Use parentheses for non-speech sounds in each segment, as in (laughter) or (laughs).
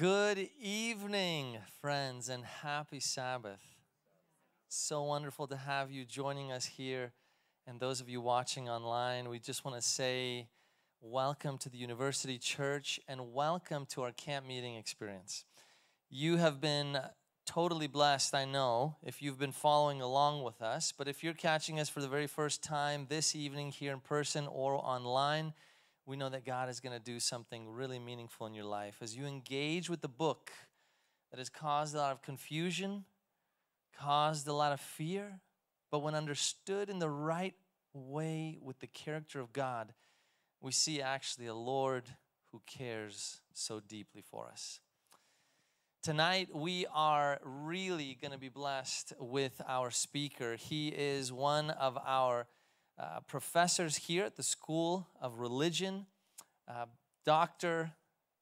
Good evening, friends, and happy Sabbath. So wonderful to have you joining us here. And those of you watching online, we just want to say welcome to the University Church and welcome to our camp meeting experience. You have been totally blessed, I know, if you've been following along with us. But if you're catching us for the very first time this evening here in person or online, we know that God is going to do something really meaningful in your life as you engage with the book that has caused a lot of confusion, caused a lot of fear, but when understood in the right way with the character of God, we see actually a Lord who cares so deeply for us. Tonight, we are really going to be blessed with our speaker. He is one of our uh, professors here at the School of Religion, uh, Dr.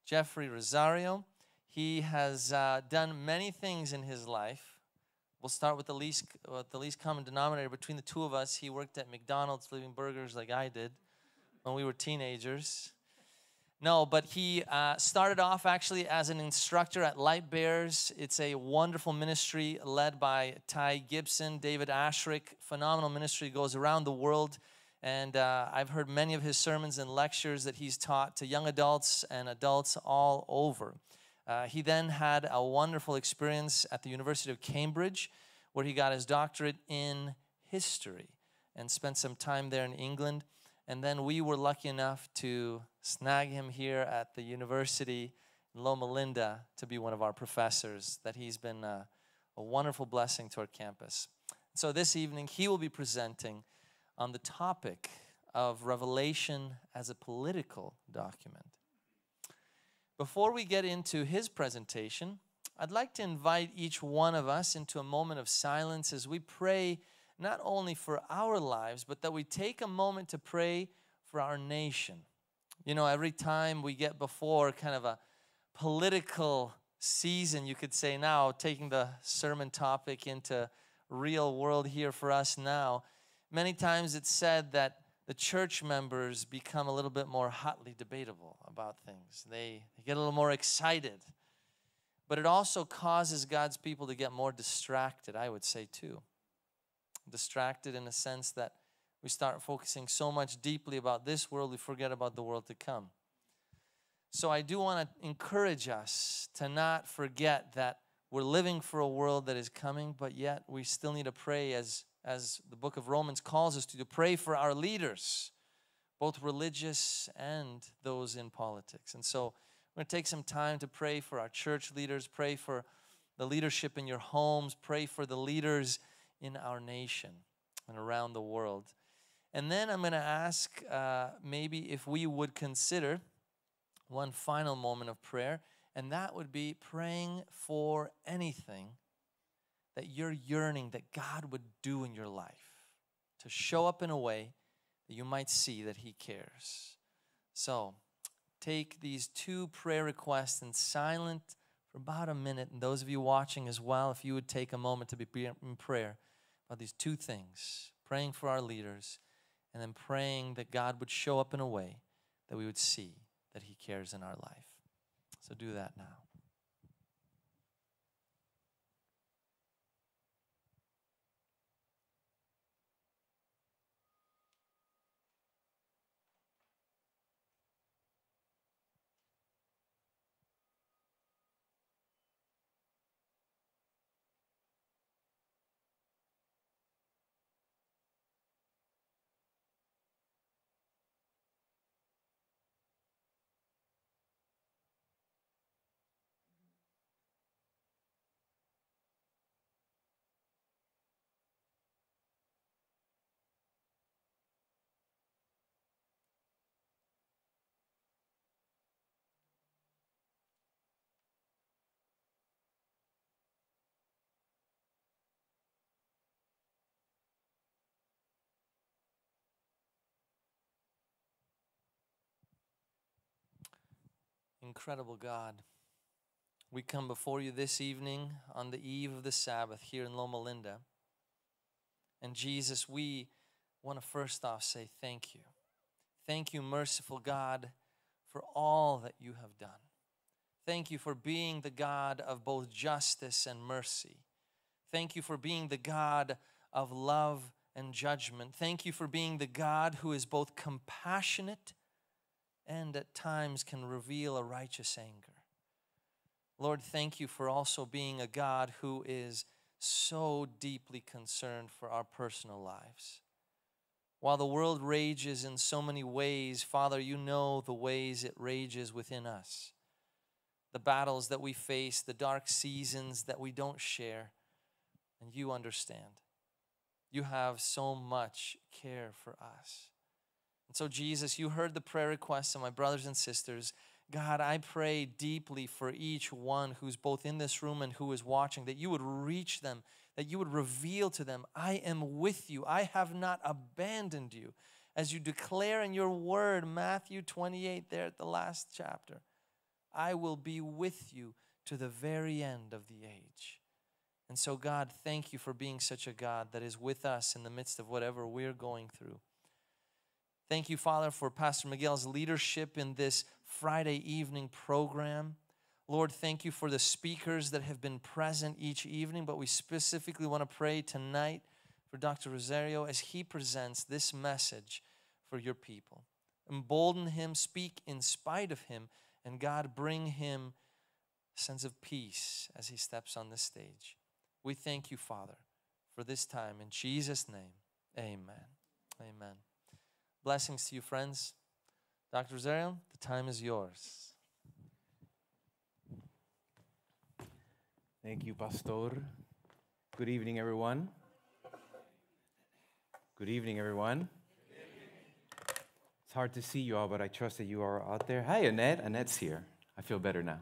Jeffrey Rosario. He has uh, done many things in his life. We'll start with the least, uh, the least common denominator between the two of us. He worked at McDonald's, leaving burgers like I did when we were teenagers. No, but he uh, started off actually as an instructor at Light Bearers. It's a wonderful ministry led by Ty Gibson, David Asscherick. Phenomenal ministry goes around the world. And uh, I've heard many of his sermons and lectures that he's taught to young adults and adults all over. Uh, he then had a wonderful experience at the University of Cambridge, where he got his doctorate in history and spent some time there in England. And then we were lucky enough to snag him here at the university in Loma Linda to be one of our professors, that he's been a, a wonderful blessing to our campus. So this evening, he will be presenting on the topic of Revelation as a political document. Before we get into his presentation, I'd like to invite each one of us into a moment of silence as we pray not only for our lives, but that we take a moment to pray for our nation. You know, every time we get before kind of a political season, you could say now, taking the sermon topic into real world here for us now, many times it's said that the church members become a little bit more hotly debatable about things. They, they get a little more excited. But it also causes God's people to get more distracted, I would say, too distracted in a sense that we start focusing so much deeply about this world, we forget about the world to come. So I do want to encourage us to not forget that we're living for a world that is coming, but yet we still need to pray as, as the book of Romans calls us to, to pray for our leaders, both religious and those in politics. And so we're going to take some time to pray for our church leaders, pray for the leadership in your homes, pray for the leaders in our nation and around the world. And then I'm going to ask uh, maybe if we would consider one final moment of prayer, and that would be praying for anything that you're yearning that God would do in your life to show up in a way that you might see that He cares. So take these two prayer requests in silent for about a minute, and those of you watching as well, if you would take a moment to be in prayer about these two things praying for our leaders and then praying that God would show up in a way that we would see that He cares in our life. So do that now. Incredible God. We come before you this evening on the eve of the Sabbath here in Loma Linda. And Jesus, we want to first off say thank you. Thank you, merciful God, for all that you have done. Thank you for being the God of both justice and mercy. Thank you for being the God of love and judgment. Thank you for being the God who is both compassionate and at times can reveal a righteous anger. Lord, thank you for also being a God who is so deeply concerned for our personal lives. While the world rages in so many ways, Father, you know the ways it rages within us. The battles that we face, the dark seasons that we don't share, and you understand. You have so much care for us. And so, Jesus, you heard the prayer requests of my brothers and sisters. God, I pray deeply for each one who's both in this room and who is watching that you would reach them, that you would reveal to them, I am with you. I have not abandoned you. As you declare in your word, Matthew 28, there at the last chapter, I will be with you to the very end of the age. And so, God, thank you for being such a God that is with us in the midst of whatever we're going through. Thank you, Father, for Pastor Miguel's leadership in this Friday evening program. Lord, thank you for the speakers that have been present each evening, but we specifically want to pray tonight for Dr. Rosario as he presents this message for your people. Embolden him, speak in spite of him, and God, bring him sense of peace as he steps on the stage. We thank you, Father, for this time. In Jesus' name, amen. Amen. Blessings to you, friends. Dr. Rosario, the time is yours. Thank you, Pastor. Good evening, everyone. Good evening, everyone. It's hard to see you all, but I trust that you are out there. Hi, Annette. Annette's here. I feel better now.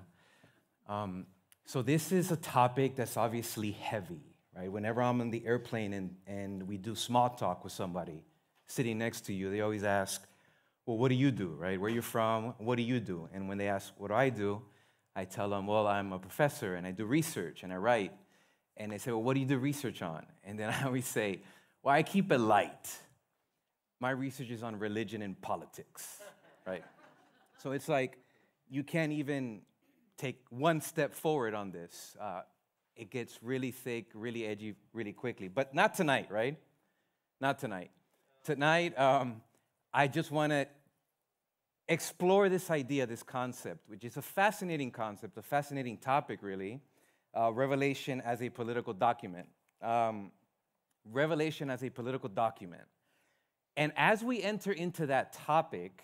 Um, so, this is a topic that's obviously heavy, right? Whenever I'm on the airplane and, and we do small talk with somebody sitting next to you, they always ask, well, what do you do, right? Where you from? What do you do? And when they ask, what do I do? I tell them, well, I'm a professor and I do research and I write. And they say, well, what do you do research on? And then (laughs) I always say, well, I keep it light. My research is on religion and politics, right? so it's like you can't even take one step forward on this. Uh, it gets really thick, really edgy, really quickly. But not tonight, right? Not tonight. Tonight, um, I just want to explore this idea, this concept, which is a fascinating concept, a fascinating topic, really. Uh, Revelation as a political document. Um, Revelation as a political document. And as we enter into that topic,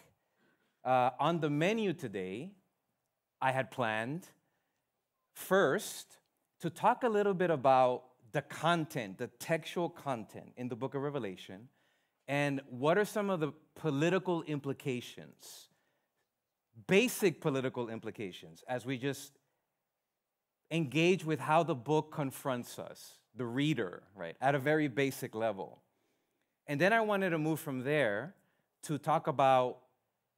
uh, on the menu today, I had planned first to talk a little bit about the content, the textual content in the book of Revelation, and what are some of the political implications basic political implications as we just engage with how the book confronts us, the reader, right, at a very basic level. And then I wanted to move from there to talk about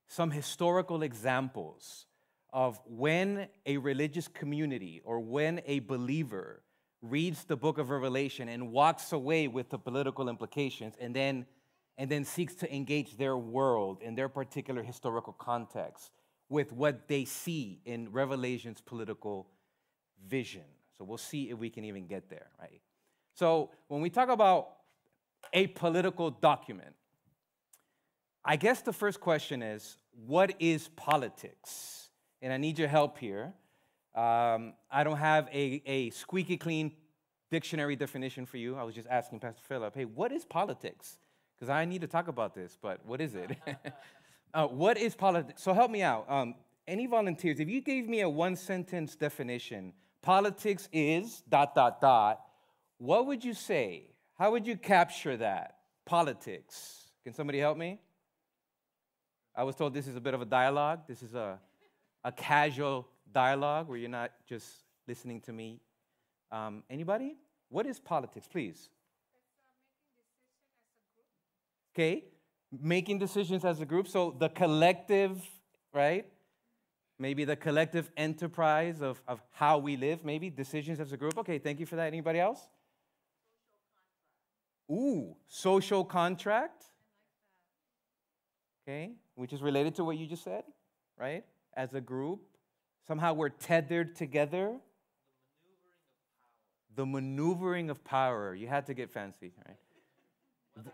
some historical examples of when a religious community or when a believer reads the book of Revelation and walks away with the political implications and then and then seeks to engage their world in their particular historical context with what they see in Revelation's political vision. So we'll see if we can even get there, right? So when we talk about a political document, I guess the first question is what is politics? And I need your help here. Um, I don't have a, a squeaky clean dictionary definition for you. I was just asking Pastor Philip, hey, what is politics? Because I need to talk about this, but what is it? (laughs) Uh, what is politics? So help me out. Um, any volunteers? If you gave me a one sentence definition, politics is dot, dot, dot, what would you say? How would you capture that? Politics. Can somebody help me? I was told this is a bit of a dialogue. This is a, a casual dialogue where you're not just listening to me. Um, anybody? What is politics, please? Uh, okay, making decisions as a group. So the collective, right? Maybe the collective enterprise of, of how we live, maybe decisions as a group. Okay, thank you for that. Anybody else? Ooh, social contract. Okay, which is related to what you just said, right? As a group, Somehow we're tethered together. The maneuvering of power. You had to get fancy, right?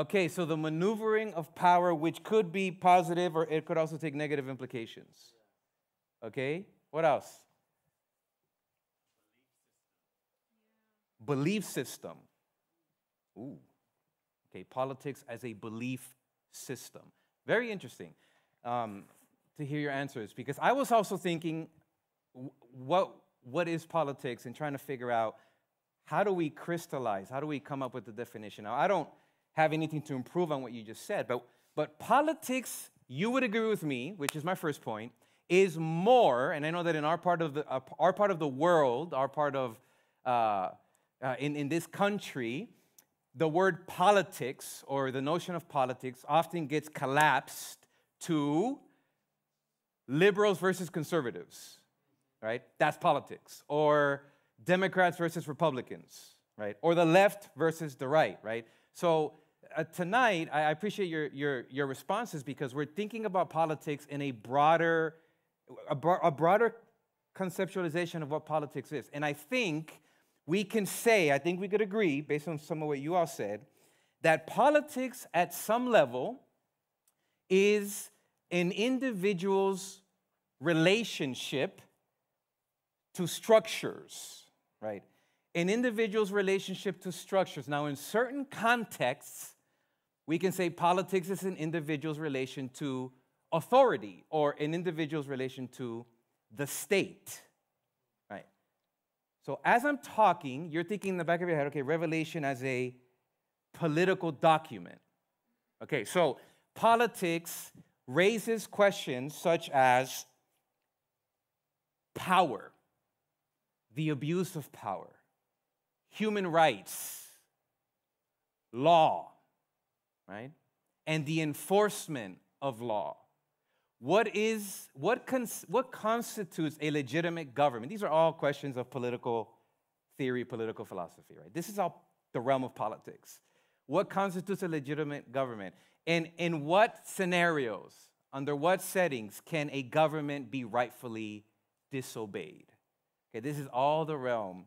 Okay, so the maneuvering of power, which could be positive or it could also take negative implications. Okay, what else? Belief system. Ooh. Okay, politics as a belief system. Very interesting um, to hear your answers because I was also thinking, what, what is politics and trying to figure out how do we crystallize, how do we come up with the definition? Now, I don't have anything to improve on what you just said, but, but politics, you would agree with me, which is my first point, is more, and I know that in our part of the, uh, our part of the world, our part of, uh, uh, in, in this country, the word politics or the notion of politics often gets collapsed to liberals versus conservatives, right? That's politics. Or Democrats versus Republicans, right? Or the left versus the right, right? So uh, tonight, I appreciate your, your, your responses because we're thinking about politics in a broader, a, a broader conceptualization of what politics is. And I think we can say, I think we could agree, based on some of what you all said, that politics at some level is an individual's relationship to structures, right? An individual's relationship to structures. Now, in certain contexts, we can say politics is an individual's relation to authority or an individual's relation to the state. Right? So as I'm talking, you're thinking in the back of your head, okay, Revelation as a political document. Okay, so politics raises questions such as power, the abuse of power, human rights, law, right? And the enforcement of law. What is what cons, what constitutes a legitimate government? These are all questions of political theory, political philosophy, right? This is all the realm of politics. What constitutes a legitimate government? And in what scenarios, under what settings can a government be rightfully disobeyed? Okay, this is all the realm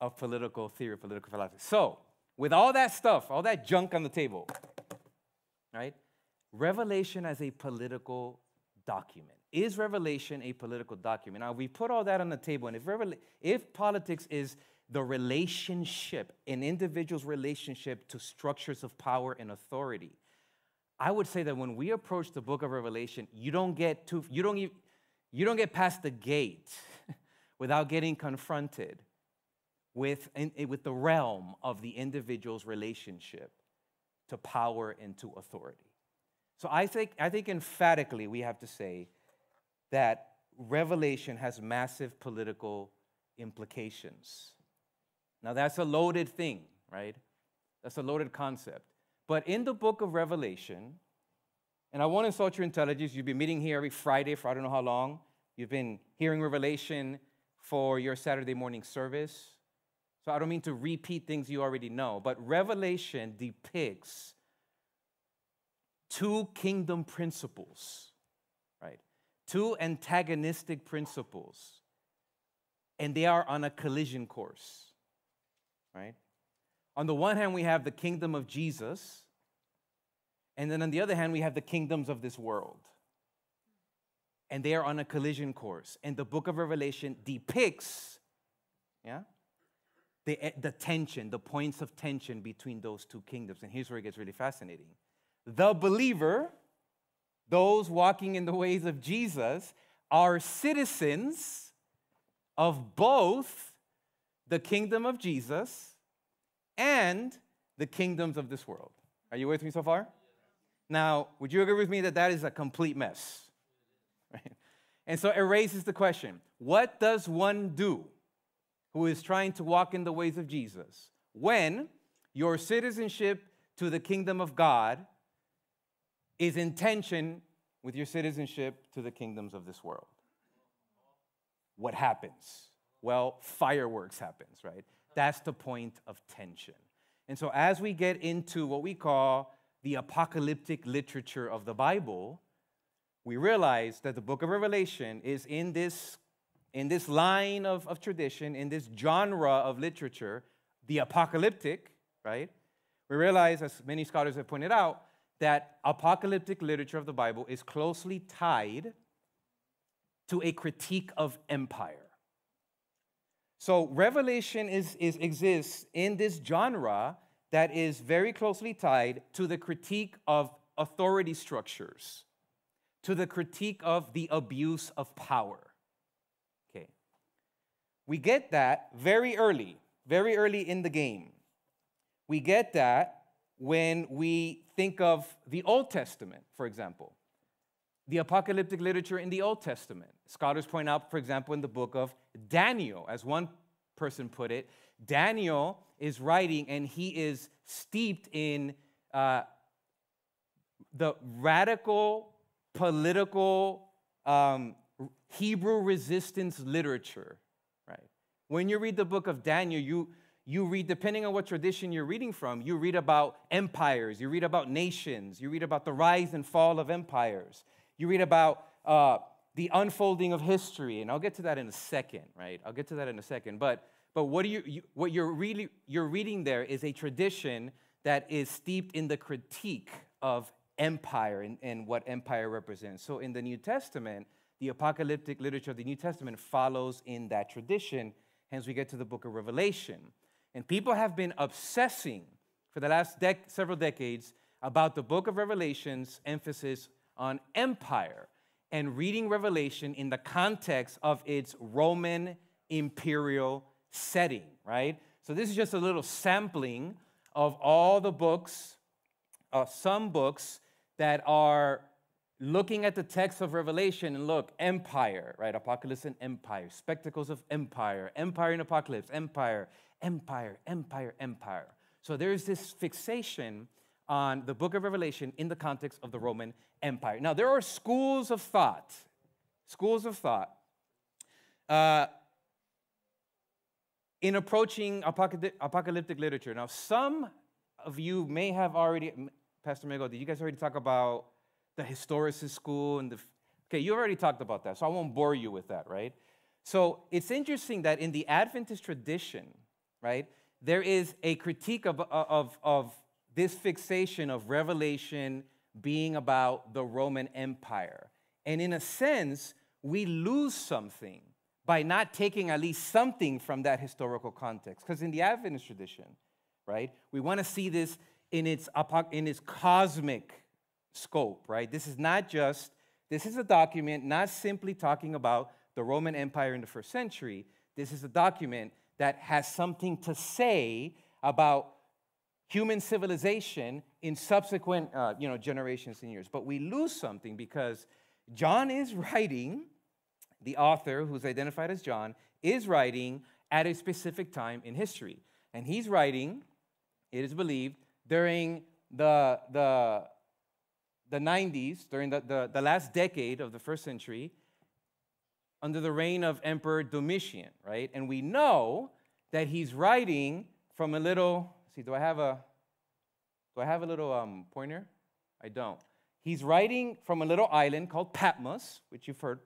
of political theory, political philosophy. So, with all that stuff, all that junk on the table, right? Revelation as a political document. Is Revelation a political document? Now, we put all that on the table, and if, Revela- if politics is the relationship, an individual's relationship to structures of power and authority, I would say that when we approach the book of Revelation, you don't get too, you don't, you don't get past the gate (laughs) without getting confronted with, in, with the realm of the individual's relationship to power and to authority. So I think, I think emphatically we have to say that Revelation has massive political implications. Now, that's a loaded thing, right? That's a loaded concept. But in the book of Revelation, and I want to insult your intelligence, you've been meeting here every Friday for I don't know how long. You've been hearing Revelation for your Saturday morning service. So I don't mean to repeat things you already know, but Revelation depicts two kingdom principles, right? Two antagonistic principles. And they are on a collision course, right? On the one hand, we have the kingdom of Jesus, and then on the other hand, we have the kingdoms of this world. And they are on a collision course. And the book of Revelation depicts, yeah, the, eh, the tension, the points of tension between those two kingdoms. And here's where it gets really fascinating the believer, those walking in the ways of Jesus, are citizens of both the kingdom of Jesus and the kingdoms of this world. Are you with me so far? Now, would you agree with me that that is a complete mess? (laughs) Right? And so it raises the question what does one do who is trying to walk in the ways of Jesus when your citizenship to the kingdom of God is in tension with your citizenship to the kingdoms of this world. What happens? Well, fireworks happens, right? That's the point of tension. And so as we get into what we call the apocalyptic literature of the Bible, we realize that the book of Revelation is in this, in this line of, of tradition, in this genre of literature, the apocalyptic, right? We realize, as many scholars have pointed out, that apocalyptic literature of the Bible is closely tied to a critique of empire. So Revelation is, is, exists in this genre that is very closely tied to the critique of authority structures, to the critique of the abuse of power. We get that very early, very early in the game. We get that when we think of the Old Testament, for example. The apocalyptic literature in the Old Testament. Scholars point out, for example, in the book of Daniel, as one person put it, Daniel is writing and he is steeped in uh, the radical political um, Hebrew resistance literature? When you read the book of Daniel, you, you read, depending on what tradition you're reading from, you read about empires, you read about nations, you read about the rise and fall of empires, you read about uh, the unfolding of history, and I'll get to that in a second, right? I'll get to that in a second. But, but what, you, you, what you're, really, you're reading there is a tradition that is steeped in the critique of empire and, and what empire represents. So in the New Testament, the apocalyptic literature of the New Testament follows in that tradition. Hence, we get to the book of Revelation. And people have been obsessing for the last dec- several decades about the book of Revelation's emphasis on empire and reading Revelation in the context of its Roman imperial setting, right? So, this is just a little sampling of all the books, uh, some books that are looking at the text of Revelation and look, empire, right? Apocalypse and empire, spectacles of empire, empire and apocalypse, empire, empire, empire, empire. So there's this fixation on the book of Revelation in the context of the Roman Empire. Now, there are schools of thought, schools of thought, uh, in approaching apocalyptic literature. Now, some of you may have already, Pastor Miguel, did you guys already talk about the historicist school and the okay you already talked about that so i won't bore you with that right? So it's interesting that in the adventist tradition right there is a critique of, uh, of, of this fixation of revelation being about the roman empire. And in a sense we lose something by not taking at least something from that historical context. Because in the adventist tradition right we want to see this in its, in its cosmic scope, right? This is not just, this is a document not simply talking about the Roman Empire in the first century. This is a document that has something to say about human civilization in subsequent uh, you know, generations and years. But we lose something because John is writing, the author who's identified as John, is writing at a specific time in history. And he's writing, it is believed, during the, the, the 90s, during the, the, the last decade of the first century, under the reign of Emperor Domitian, right? And we know that he's writing from a little, see, do I have a, do I have a little um, pointer? I don't. He's writing from a little island called Patmos, which you've heard,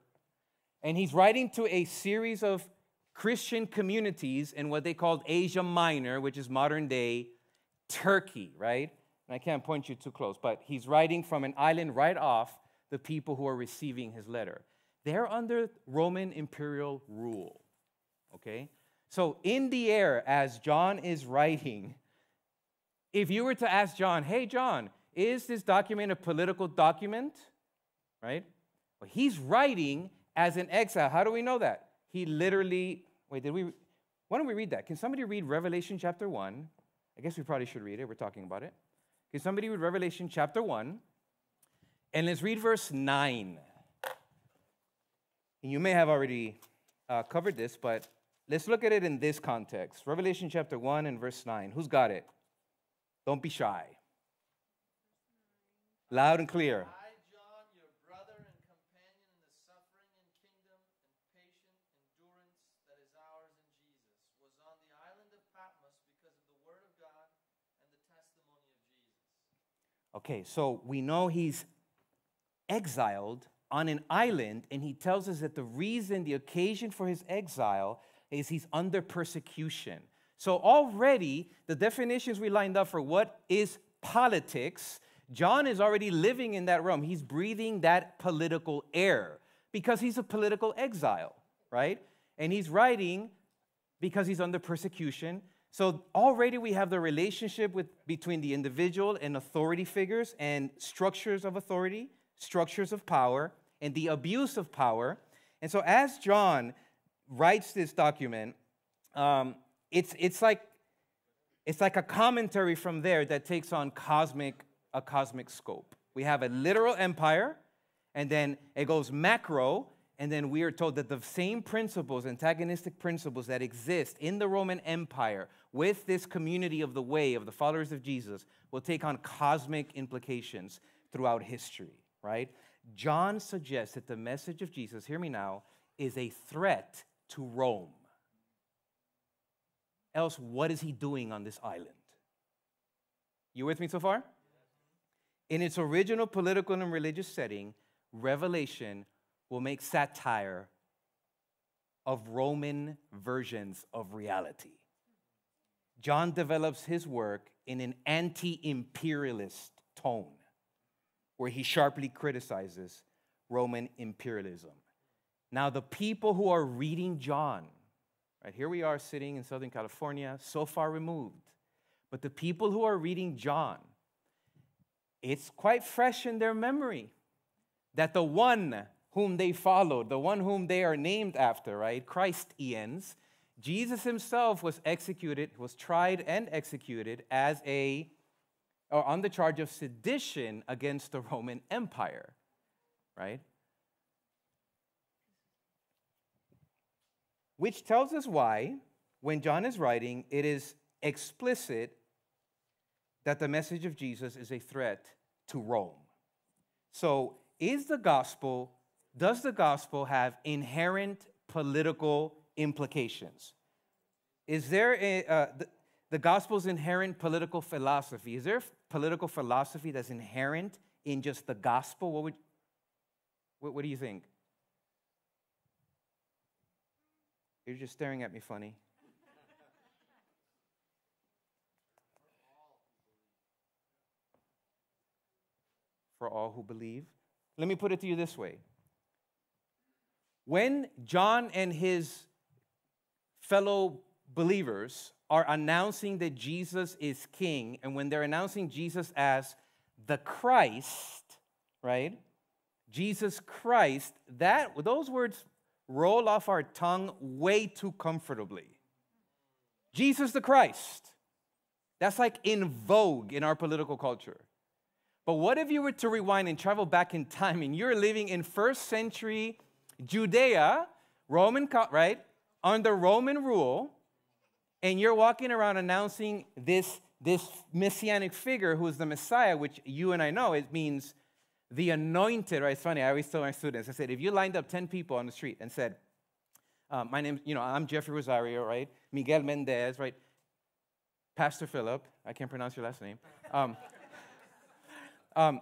and he's writing to a series of Christian communities in what they called Asia Minor, which is modern day Turkey, right? And I can't point you too close, but he's writing from an island right off the people who are receiving his letter. They're under Roman imperial rule, okay? So, in the air, as John is writing, if you were to ask John, hey, John, is this document a political document? Right? Well, he's writing as an exile. How do we know that? He literally, wait, did we, why don't we read that? Can somebody read Revelation chapter 1, I guess we probably should read it. We're talking about it. Can somebody read Revelation chapter 1? And let's read verse 9. And you may have already uh, covered this, but let's look at it in this context. Revelation chapter 1 and verse 9. Who's got it? Don't be shy. Loud and clear. Okay, so we know he's exiled on an island, and he tells us that the reason, the occasion for his exile is he's under persecution. So already, the definitions we lined up for what is politics, John is already living in that realm. He's breathing that political air because he's a political exile, right? And he's writing because he's under persecution. So already we have the relationship with, between the individual and authority figures and structures of authority, structures of power, and the abuse of power. And so as John writes this document, um, it's, it's, like, it's like a commentary from there that takes on cosmic, a cosmic scope. We have a literal empire, and then it goes macro, and then we are told that the same principles, antagonistic principles that exist in the Roman Empire with this community of the way, of the followers of Jesus, will take on cosmic implications throughout history, right? John suggests that the message of Jesus, hear me now, is a threat to Rome. Else, what is he doing on this island? You with me so far? In its original political and religious setting, Revelation will make satire of Roman versions of reality. John develops his work in an anti imperialist tone where he sharply criticizes Roman imperialism. Now, the people who are reading John, right here we are sitting in Southern California, so far removed, but the people who are reading John, it's quite fresh in their memory that the one whom they followed, the one whom they are named after, right, Christ Ians, Jesus himself was executed, was tried and executed as a or on the charge of sedition against the Roman Empire, right? Which tells us why, when John is writing, it is explicit that the message of Jesus is a threat to Rome. So, is the gospel, does the gospel have inherent political implications? Is there a, uh, the, the gospel's inherent political philosophy? Is there political philosophy that's inherent in just the gospel? What would what, what do you think? You're just staring at me funny. For all who believe. Let me put it to you this way. When John and his fellow believers are announcing that Jesus is king, and when they're announcing Jesus as the Christ, right? Jesus Christ, that those words roll off our tongue way too comfortably. Jesus the Christ. That's like in vogue in our political culture. But what if you were to rewind and travel back in time and you're living in first century Judea, Roman, right? Under Roman rule, and you're walking around announcing this, this messianic figure who's the Messiah, which you and I know, it means the anointed, right? It's funny, I always tell my students, I said, if you lined up 10 people on the street and said, um, my name, you know, I'm Jeffrey Rosario, right? Miguel Mendez, right? Pastor Philip, I can't pronounce your last name. Um, (laughs) um,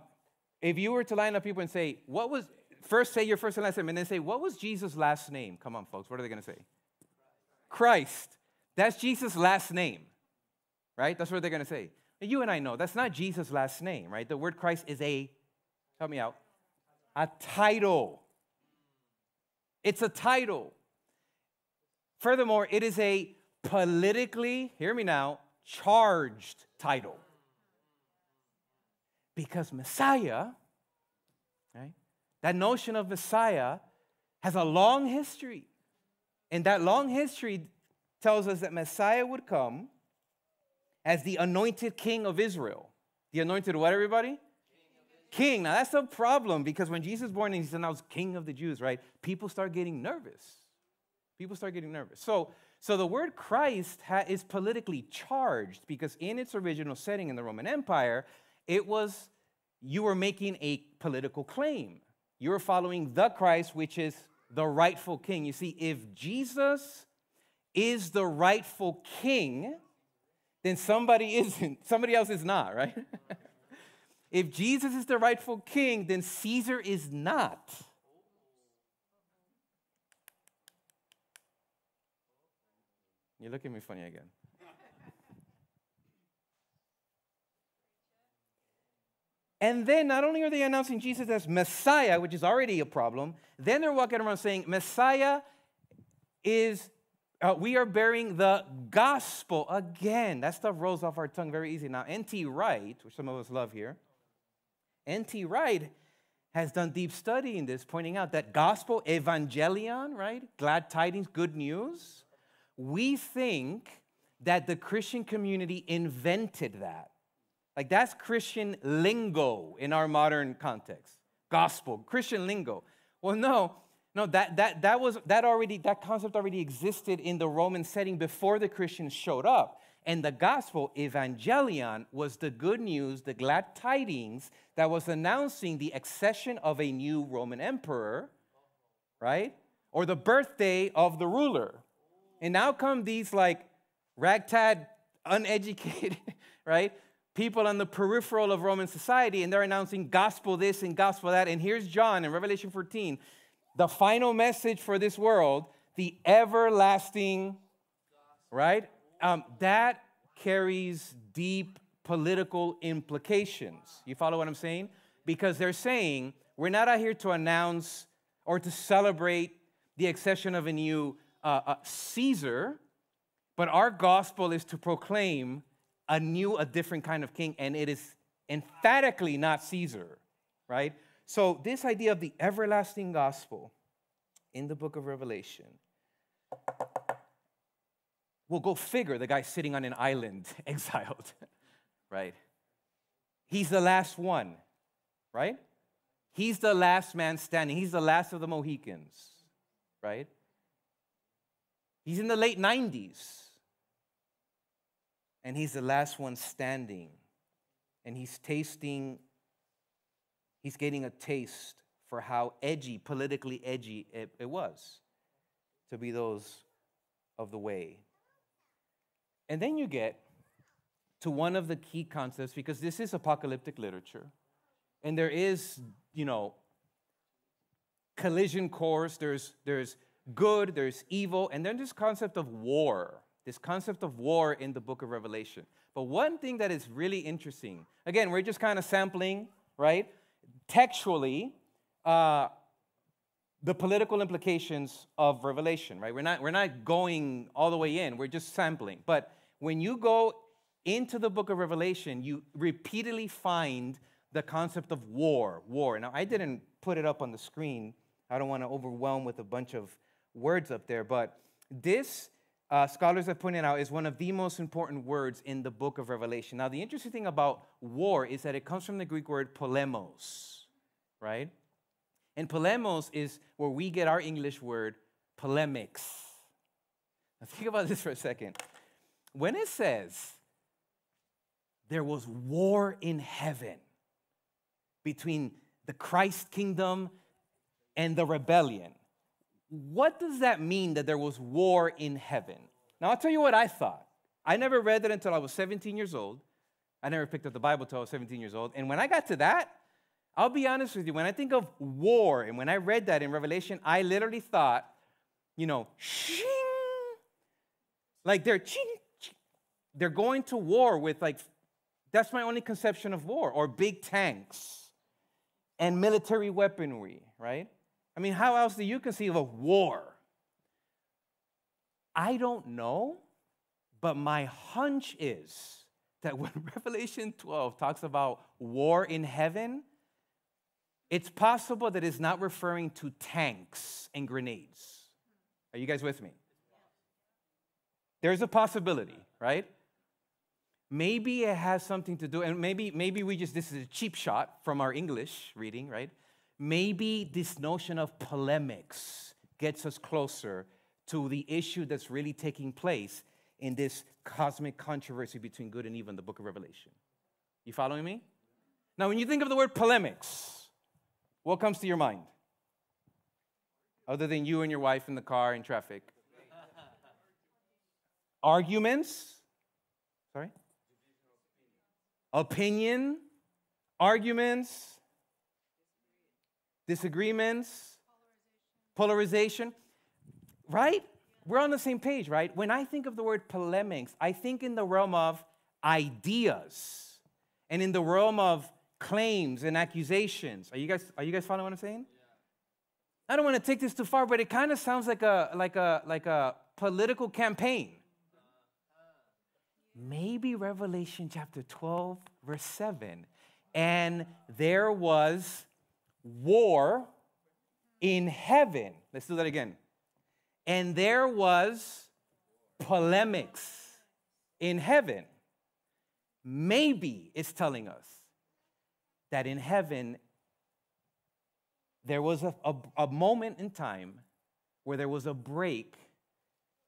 if you were to line up people and say, what was, first say your first and last name, and then say, what was Jesus' last name? Come on, folks, what are they going to say? Christ. That's Jesus' last name, right? That's what they're going to say. You and I know that's not Jesus' last name, right? The word Christ is a, help me out, a title. It's a title. Furthermore, it is a politically, hear me now, charged title. Because Messiah, right? That notion of Messiah has a long history. And that long history tells us that Messiah would come as the anointed king of Israel. The anointed what, everybody? King. Now that's a problem because when Jesus was born and he said, I was king of the Jews, right? People start getting nervous. People start getting nervous. So, so the word Christ ha- is politically charged because in its original setting in the Roman Empire, it was you were making a political claim you're following the Christ, which is the rightful king. You see, if Jesus is the rightful king, then somebody (laughs) isn't. Somebody else is not, right? (laughs) if Jesus is the rightful king, then Caesar is not. You're looking at me funny again. And then not only are they announcing Jesus as Messiah, which is already a problem, then they're walking around saying, Messiah is, uh, we are bearing the gospel. Again, that stuff rolls off our tongue very easy. Now, N.T. Wright, which some of us love here, N.T. Wright has done deep study in this, pointing out that gospel, evangelion, right? Glad tidings, good news. We think that the Christian community invented that. Like that's Christian lingo in our modern context. Gospel, Christian lingo. Well, no, no, that that that was that already that concept already existed in the Roman setting before the Christians showed up. And the gospel, evangelion, was the good news, the glad tidings that was announcing the accession of a new Roman emperor, right? Or the birthday of the ruler. And now come these like ragtag, uneducated, (laughs) right? People on the peripheral of Roman society, and they're announcing gospel this and gospel that. And here's John in Revelation 14, the final message for this world, the everlasting, right? Um, that carries deep political implications. You follow what I'm saying? Because they're saying we're not out here to announce or to celebrate the accession of a new uh, uh, Caesar, but our gospel is to proclaim a new, a different kind of king, and it is emphatically not Caesar, right? So, this idea of the everlasting gospel in the book of Revelation, we'll go figure the guy sitting on an island, (laughs) exiled, right? He's the last one, right? He's the last man standing. He's the last of the Mohicans, right? He's in the late 90s and he's the last one standing. And he's tasting, he's getting a taste for how edgy, politically edgy it, it was to be those of the way. And then you get to one of the key concepts because this is apocalyptic literature. And there is, you know, collision course, there's, there's good, there's evil, and then this concept of war this concept of war in the book of Revelation. But one thing that is really interesting, again, we're just kind of sampling, right? Textually, uh, the political implications of Revelation, right? We're not, we're not going all the way in, we're just sampling. But when you go into the book of Revelation, you repeatedly find the concept of war, war. Now, I didn't put it up on the screen. I don't want to overwhelm with a bunch of words up there, but this uh, scholars have pointed out is one of the most important words in the book of Revelation. Now, the interesting thing about war is that it comes from the Greek word polemos, right? And polemos is where we get our English word polemics. Now, (laughs) think about this for a second. When it says there was war in heaven between the Christ kingdom and the rebellion, what does that mean that there was war in heaven? Now, I'll tell you what I thought. I never read it until I was 17 years old. I never picked up the Bible until I was 17 years old. And when I got to that, I'll be honest with you, when I think of war, and when I read that in Revelation, I literally thought, you know, shing, like they're ching, ching. they're going to war with like, that's my only conception of war, or big tanks and military weaponry, right? I mean, how else do you conceive of war? I don't know, but my hunch is that when (laughs) Revelation 12 talks about war in heaven, it's possible that it's not referring to tanks and grenades. Are you guys with me? There's a possibility, right? Maybe it has something to do, and maybe, maybe we just, this is a cheap shot from our English reading, right? Maybe this notion of polemics gets us closer to the issue that's really taking place in this cosmic controversy between good and evil in the book of Revelation. You following me? Now, when you think of the word polemics, what comes to your mind? Other than you and your wife in the car in traffic. (laughs) Arguments? Sorry? Opinion? Arguments? Disagreements, polarization, right? we're on the same page, right? When I think of the word polemics, I think in the realm of ideas and in the realm of claims and accusations. Are you guys, are you guys following what I'm saying? I don't want to take this too far, but it kind of sounds like a, like, a, like a political campaign. Maybe Revelation chapter 12, verse 7. And there was war in heaven. Let's do that again. And there was polemics in heaven. Maybe it's telling us that in heaven there was a, a, a, moment in time where there was a break,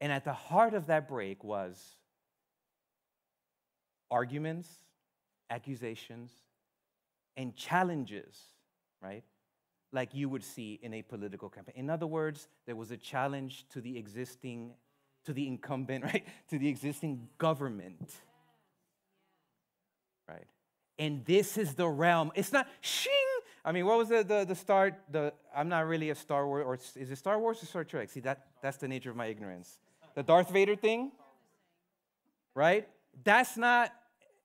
and at the heart of that break was arguments, accusations, and challenges, right? Like you would see in a political campaign. In other words, there was a challenge to the existing, to the incumbent, (laughs) right? To the existing government, right? And this is the realm. It's not shing I mean, what was the, the, the start? The, I'm not really a Star Wars, or is it Star Wars or Star Trek? See, that, that's the nature of my ignorance. The Darth Vader thing, right? That's not,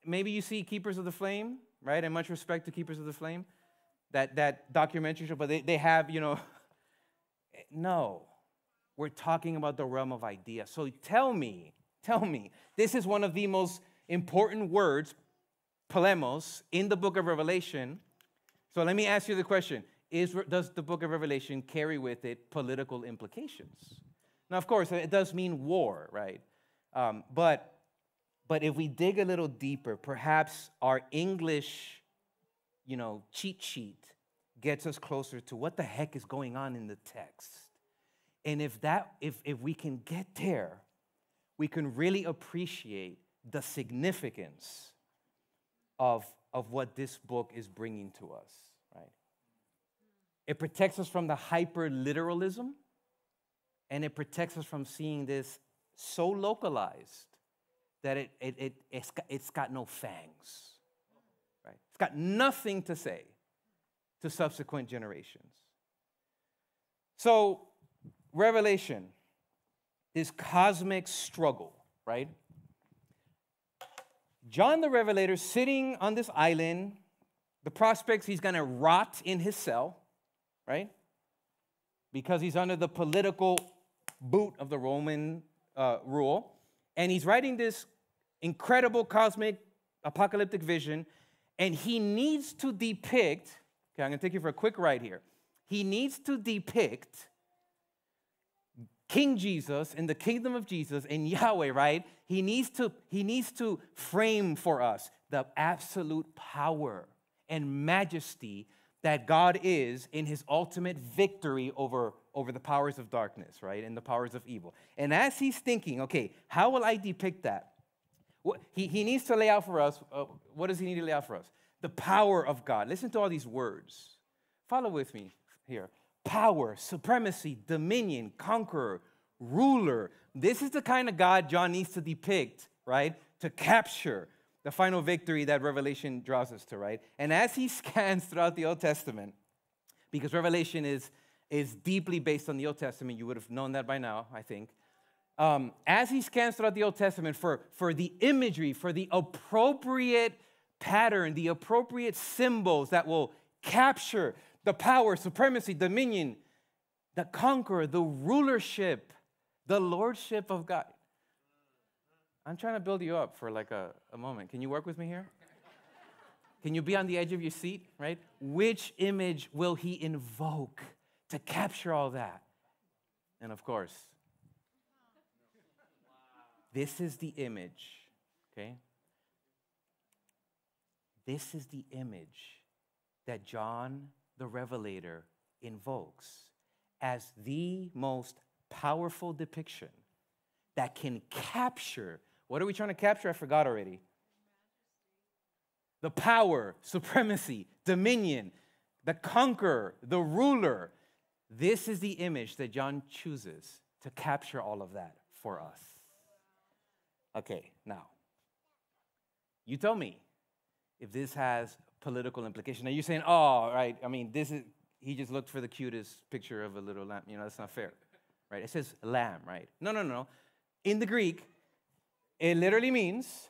maybe you see Keepers of the Flame, right? And much respect to Keepers of the Flame, that, that documentary show, but they, they have, you know, (laughs) no. We're talking about the realm of ideas. So tell me, tell me, this is one of the most important words, polemos, in the book of Revelation so let me ask you the question Is, Does the book of Revelation carry with it political implications? Now, of course, it does mean war, right? Um, but, but if we dig a little deeper, perhaps our English, you know, cheat sheet gets us closer to what the heck is going on in the text. And if that, if, if we can get there, we can really appreciate the significance of, of what this book is bringing to us. Right? It protects us from the hyper literalism, and it protects us from seeing this so localized that it, it, it, it's, got, it's got no fangs. Got nothing to say to subsequent generations. So, Revelation, this cosmic struggle, right? John the Revelator sitting on this island, the prospects he's gonna rot in his cell right? Because he's under the political boot of the Roman uh, rule. And he's writing this incredible cosmic apocalyptic vision, and he needs to depict, okay, I'm gonna take you for a quick ride here. He needs to depict King Jesus and the kingdom of Jesus and (laughs) Yahweh, right? He needs to, he needs to frame for us the absolute power and majesty that God is in his ultimate victory over, over the powers of darkness, right? And the powers of evil. And as he's thinking, okay, how will I depict that? He, he needs to lay out for us, uh, what does he need to lay out for us? The power of God. Listen to all these words. Follow with me here power, supremacy, dominion, conqueror, ruler. This is the kind of God John needs to depict, right? To capture the final victory that Revelation draws us to, right? And as he (laughs) scans throughout the Old Testament, because Revelation is, is deeply based on the Old Testament, you would have known that by now, I think. Um, as he scans throughout the Old Testament for, for the imagery, for the appropriate pattern, the appropriate symbols that will capture the power, supremacy, dominion, the conqueror, the rulership, the lordship of God. I'm trying to build you up for like a, a moment. Can you work with me here? Can you be on the edge of your seat, right? Which image will he invoke to capture all that? And of course, this is the image, okay? This is the image that John the Revelator invokes as the most powerful depiction that can capture what are we trying to capture? I forgot already. The power, supremacy, dominion, the conqueror, the ruler. This is the image that John chooses to capture all of that for us. Okay, now, you tell me if this has political implication. Now you're saying, oh, right, I mean, this is, he just looked for the cutest picture of a little lamb. You know, that's not fair, right? It says lamb, right? No, no, no. In the Greek, it literally means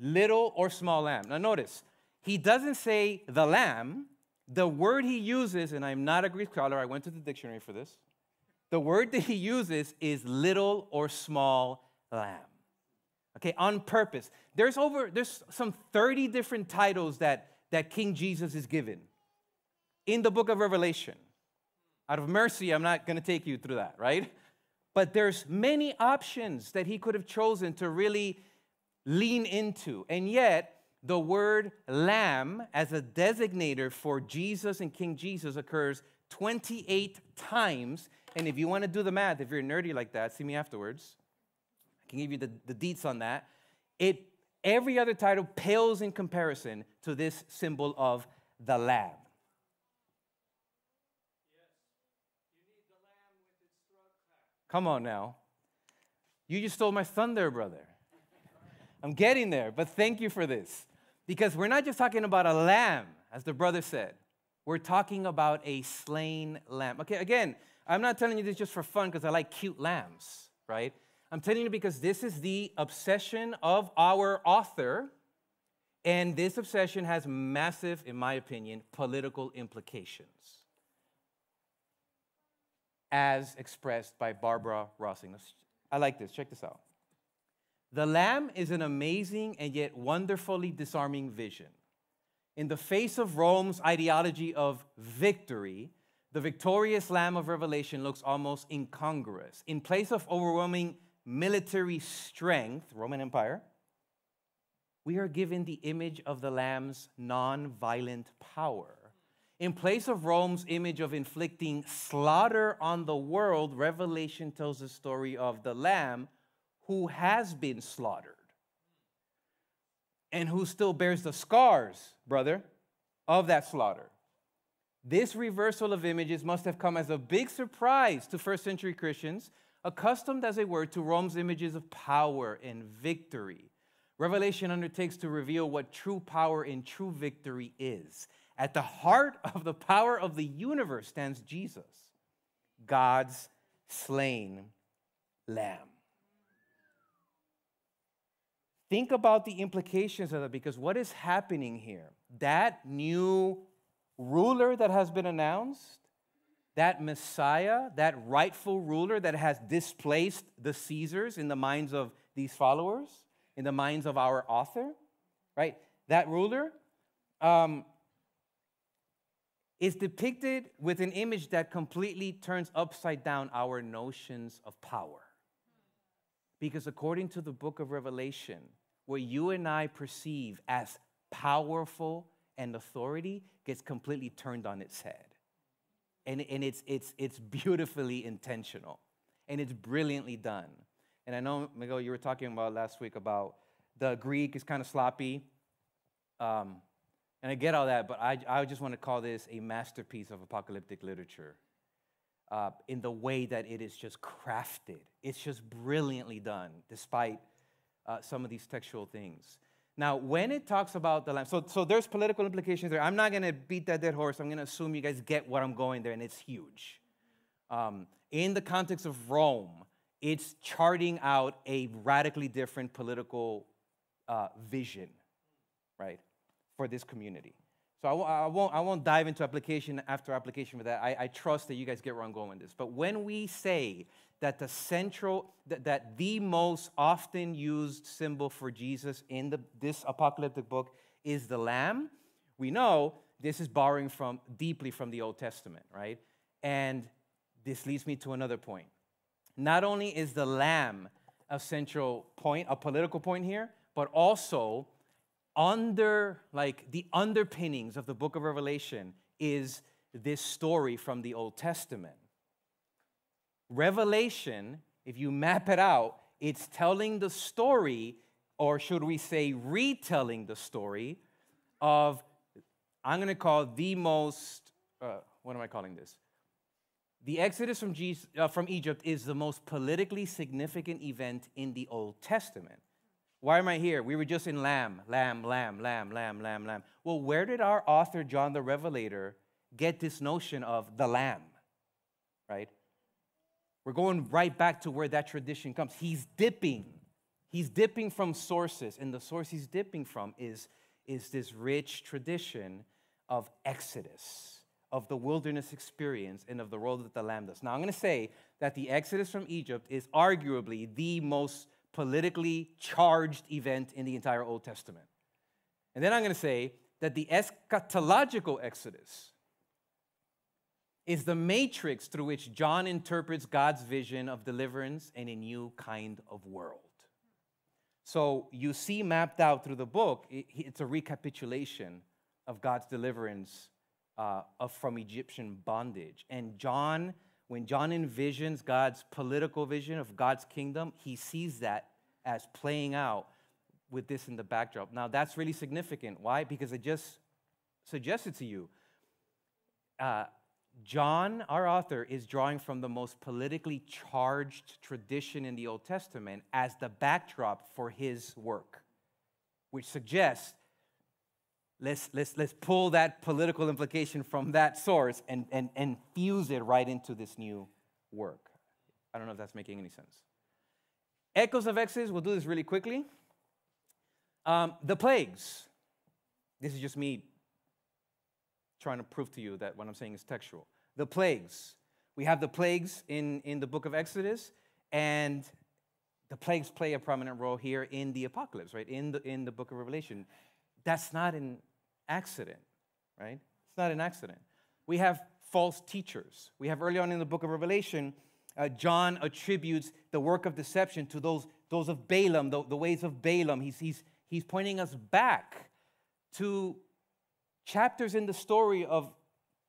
little or small lamb. Now, notice, he doesn't say the lamb. The word he uses, and I'm not a Greek scholar, I went to the dictionary for this. The word that he uses is little or small lamb. Okay, on purpose. There's over, there's some 30 different titles that, that King Jesus is given in the book of Revelation. Out of mercy, I'm not going to take you through that, right? But there's many options that he could have chosen to really lean into. And yet, the word lamb as a designator for Jesus and King Jesus occurs 28 times. And if you want to do the math, if you're nerdy like that, see me afterwards. Can give you the, the deets on that. It every other title pales in comparison to this symbol of the lamb. Come on now. You just stole my thunder, brother. I'm getting there, but thank you for this. Because we're not just talking about a lamb, as the brother said. We're talking about a slain lamb. Okay, again, I'm not telling you this just for fun because I like cute lambs, right? I'm telling you because this is the obsession of our author, and this obsession has massive, in my opinion, political implications as expressed by Barbara Rossing. I like this. Check this out. The Lamb is an amazing and yet wonderfully disarming vision. In the face of Rome's ideology of victory, the victorious Lamb of Revelation looks almost incongruous. In place of overwhelming military strength, Roman Empire, we are given the image of the Lamb's non violent power. In place of Rome's image of inflicting slaughter on the world, Revelation tells the story of the Lamb who has been slaughtered and who still bears the scars, brother, of that slaughter. This reversal of images must have come as a big surprise to first century Christians, accustomed as they were to Rome's images of power and victory. Revelation undertakes to reveal what true power and true victory is. At the heart of the power of the universe stands Jesus, God's slain lamb. Think about the implications of that because what is happening here? That new ruler that has been announced, that Messiah, that rightful ruler that has displaced the Caesars in the minds of these followers, in the minds of our author, right? That ruler, um, is depicted with an image that completely turns upside down our notions of power. Because according to the book of Revelation, what you and I perceive as powerful and authority gets completely turned on its head. And, and it's, it's, it's beautifully intentional and it's brilliantly done. And I know, Miguel, you were talking about last week about the Greek is kind of sloppy. Um, and I get all that, but I, I just want to call this a masterpiece of apocalyptic literature uh, in the way that it is just crafted. It's just brilliantly done, despite uh, some of these textual things. Now, when it talks about the lamb, so, so there's political implications there. I'm not going to beat that dead horse. I'm going to assume you guys get what I'm going there, and it's huge. Um, in the context of Rome, it's charting out a radically different political uh, vision, right? for this community. So I, I, won't, I won't dive into application after application for that. I, I trust that you guys get where I'm going with this. But when we say that the central, that, that the most often used symbol for Jesus in the, this apocalyptic book is the lamb, we know this is borrowing from deeply from the Old Testament, right? And this leads me to another point. Not only is the lamb a central point, a political point here, but also under like the underpinnings of the book of revelation is this story from the old testament revelation if you map it out it's telling the story or should we say retelling the story of i'm going to call the most uh, what am i calling this the exodus from, Jesus, uh, from egypt is the most politically significant event in the old testament why am I here? We were just in lamb, lamb, lamb, lamb, lamb, lamb, lamb. Well, where did our author, John the Revelator, get this notion of the lamb? Right? We're going right back to where that tradition comes. He's dipping. He's dipping from sources, and the source he's dipping from is, is this rich tradition of Exodus, of the wilderness experience, and of the role that the Lamb does. Now, I'm going to say that the Exodus from Egypt is arguably the most politically charged event in the entire Old Testament. And then I'm going to say that the eschatological Exodus is the matrix through which John interprets God's vision of deliverance in a new kind of world. So you see mapped out through the book, it's a recapitulation of God's deliverance uh, of, from Egyptian bondage. And John, when John envisions God's political vision of God's kingdom, he sees that as playing out with this in the backdrop. Now, that's really significant. Why? Because I just suggested to you. Uh, John, our author, is drawing from the most politically charged tradition in the Old Testament as the backdrop for his work, which suggests let's, let's, let's pull that political implication from that source and, and, and fuse it right into this new work. I don't know if that's making any sense. Echoes of Exodus, we'll do this really quickly. Um, the plagues. This is just me trying to prove to you that what I'm saying is textual. The plagues. We have the plagues in, in the book of Exodus, and the plagues play a prominent role here in the apocalypse, right? In the, in the book of Revelation. That's not an accident, right? It's not an accident. We have false teachers. We have early on in the book of Revelation, uh, John attributes the work of deception to those, those of Balaam, the, the ways of Balaam. He's, he's, he's pointing us back to chapters in the story of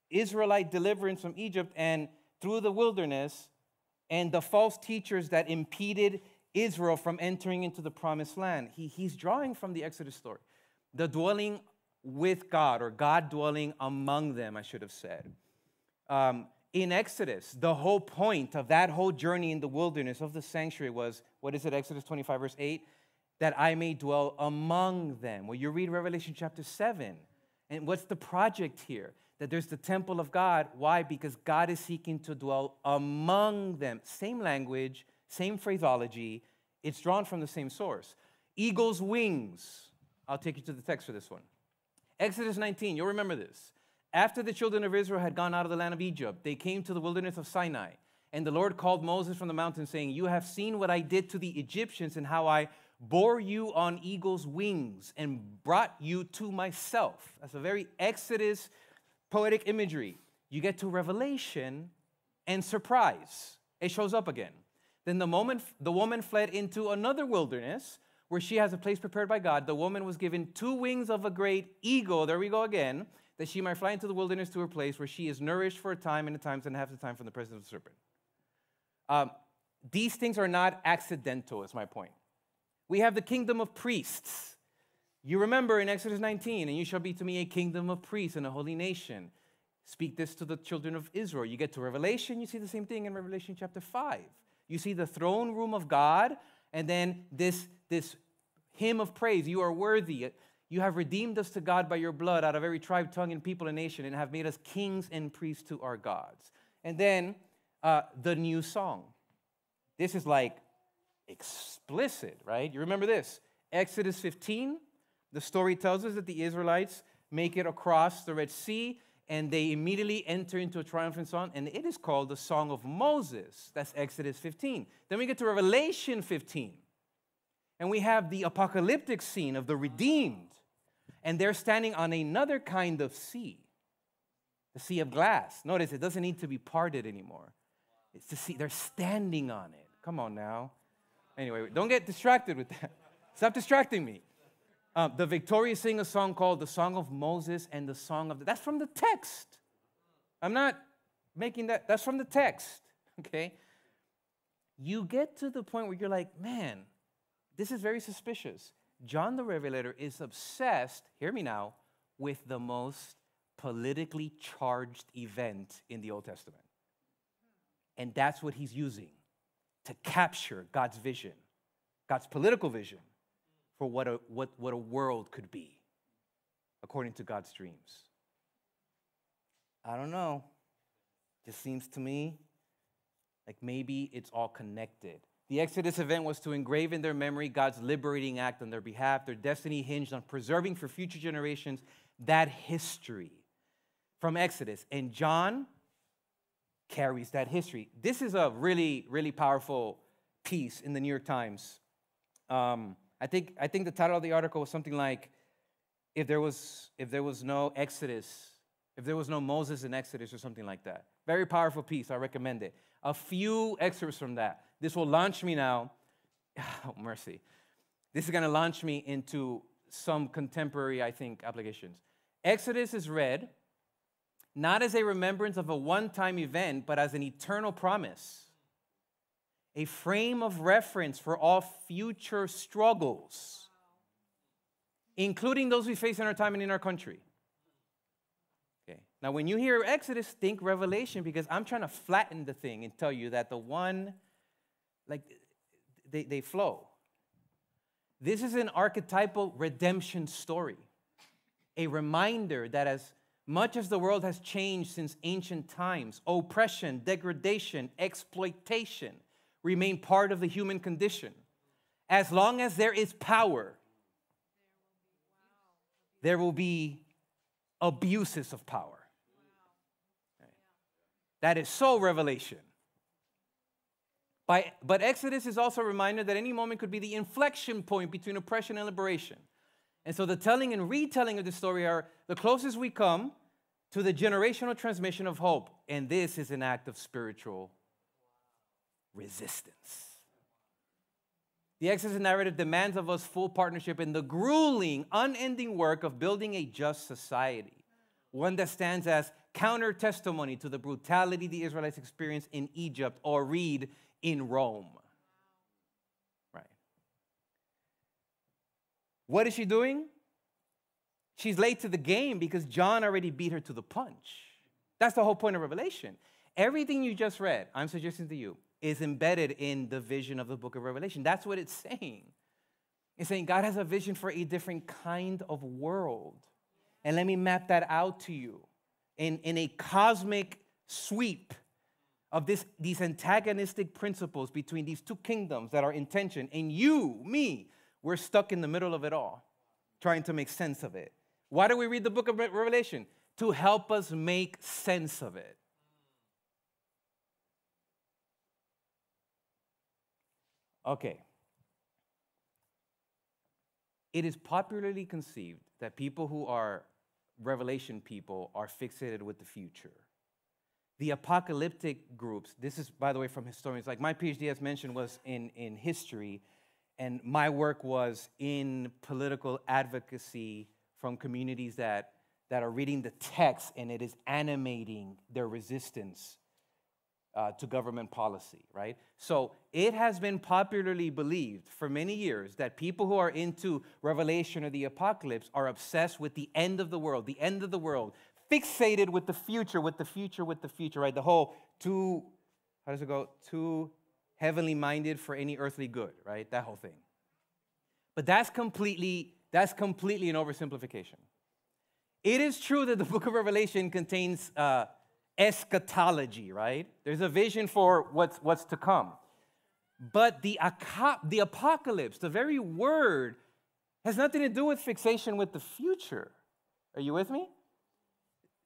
Israelite deliverance from Egypt and through the wilderness and the false teachers that impeded Israel from entering into the promised land. He, he's drawing from the Exodus story. The dwelling with God, or God dwelling among them, I should have said. Um, in Exodus, the whole point of that whole journey in the wilderness of the sanctuary was what is it, Exodus 25, verse 8? That I may dwell among them. Well, you read Revelation chapter 7, and what's the project here? That there's the temple of God. Why? Because God is seeking to dwell among them. Same language, same phraseology, it's drawn from the same source. Eagle's wings. I'll take you to the text for this one. Exodus 19, you'll remember this. After the children of Israel had gone out of the land of Egypt, they came to the wilderness of Sinai. And the Lord called Moses from the mountain, saying, You have seen what I did to the Egyptians and how I bore you on eagle's wings and brought you to myself. That's a very Exodus poetic imagery. You get to Revelation and surprise, it shows up again. Then the moment the woman fled into another wilderness where she has a place prepared by God, the woman was given two wings of a great eagle. There we go again, that she might fly into the wilderness to her place where she is nourished for a time and a times and a half the time from the presence of the serpent. Um, these things are not accidental, is my point. We have the kingdom of priests. You remember in Exodus 19, and you shall be to me a kingdom of priests and a holy nation. Speak this to the children of Israel. You get to Revelation, you see the same thing in Revelation chapter 5. You see the throne room of God, and then this, this hymn of praise You are worthy. You have redeemed us to God by your blood out of every tribe, tongue, and people and nation, and have made us kings and priests to our gods. And then uh, the new song. This is like explicit, right? You remember this Exodus 15, the story tells us that the Israelites make it across the Red Sea and they immediately enter into a triumphant song, and it is called the Song of Moses. That's Exodus 15. Then we get to Revelation 15, and we have the apocalyptic scene of the redeemed, and they're standing on another kind of sea, the sea of glass. Notice it doesn't need to be parted anymore. It's the sea, they're standing on it. Come on now. Anyway, don't get distracted with that. (laughs) Stop distracting me. Um, the Victorias sing a song called The Song of Moses and the Song of the. That's from the text. I'm not making that, that's from the text, (laughs) okay? You get to the point where you're like, man, this is very suspicious. John the Revelator is obsessed, hear me now, with the most politically charged event in the Old Testament. And that's what he's using to capture God's vision, God's political vision for what a, what, what a world could be according to God's dreams. I don't know. Just seems to me Like maybe it's all connected. The Exodus event was to engrave in their memory God's liberating act on their behalf. Their destiny hinged on preserving for future generations that history from Exodus. And John carries that history. This is a really, really powerful piece in the New York Times. Um, I, think, I think the title of the article was something like if there was, if there was no Exodus, if there was no Moses in Exodus or something like that. Very powerful piece. I recommend it. A few excerpts from that. This will launch me now. (sighs) Oh, mercy. This is going to launch me into some contemporary, I think, applications. Exodus is read not as a remembrance of a one time event, but as an eternal promise, a frame of reference for all future struggles, including those we face in our time and in our country. Okay. Now, when you hear Exodus, think Revelation because I'm trying to flatten the thing and tell you that the one, like, they, they flow. This is an archetypal redemption story, a reminder that as much as the world has changed since ancient times, oppression, degradation, exploitation remain part of the human condition. As long as there is power, there will be abuses of power. That is so revelation. By, but Exodus is also a reminder that any moment could be the inflection point between oppression and liberation. And so the telling and retelling of the story are the closest we come to the generational transmission of hope. And this is an act of spiritual resistance. The Exodus narrative demands of us full partnership in the grueling, unending work of building a just society, one that stands as counter testimony to the brutality the Israelites experienced in Egypt or read in Rome. What is she doing? She's late to the game because John already beat her to the punch. That's the whole point of Revelation. Everything you just read, I'm suggesting to you, is embedded in the vision of the book of Revelation. That's what it's saying. It's saying God has a vision for a different kind of world. And let me map that out to you in, in a cosmic sweep of this, these antagonistic principles between these two kingdoms that are in tension. And you, me, we're stuck in the middle of it all, trying to make sense of it. Why do we read the book of Revelation? To help us make sense of it. Okay. It is popularly conceived that people who are revelation people are fixated with the future. The apocalyptic groups, this is, by the way, from historians, like my PhD, as mentioned, was in, in history and my work was in political advocacy from communities that, that are reading the text and it is animating their resistance uh, to government policy, right? So it has been popularly believed for many years that people who are into Revelation or the apocalypse are obsessed with the end of the world, the end of the world, fixated with the future, with the future, with the future, right? The whole two, how does it go? Too heavenly minded for any earthly good, right? That whole thing. But that's completely, that's completely an oversimplification. It is true that the (laughs) book of Revelation contains uh, eschatology, right? There's a vision for what's, what's to come. But the, the apocalypse, the very word, has nothing to do with fixation with the future. Are you with me?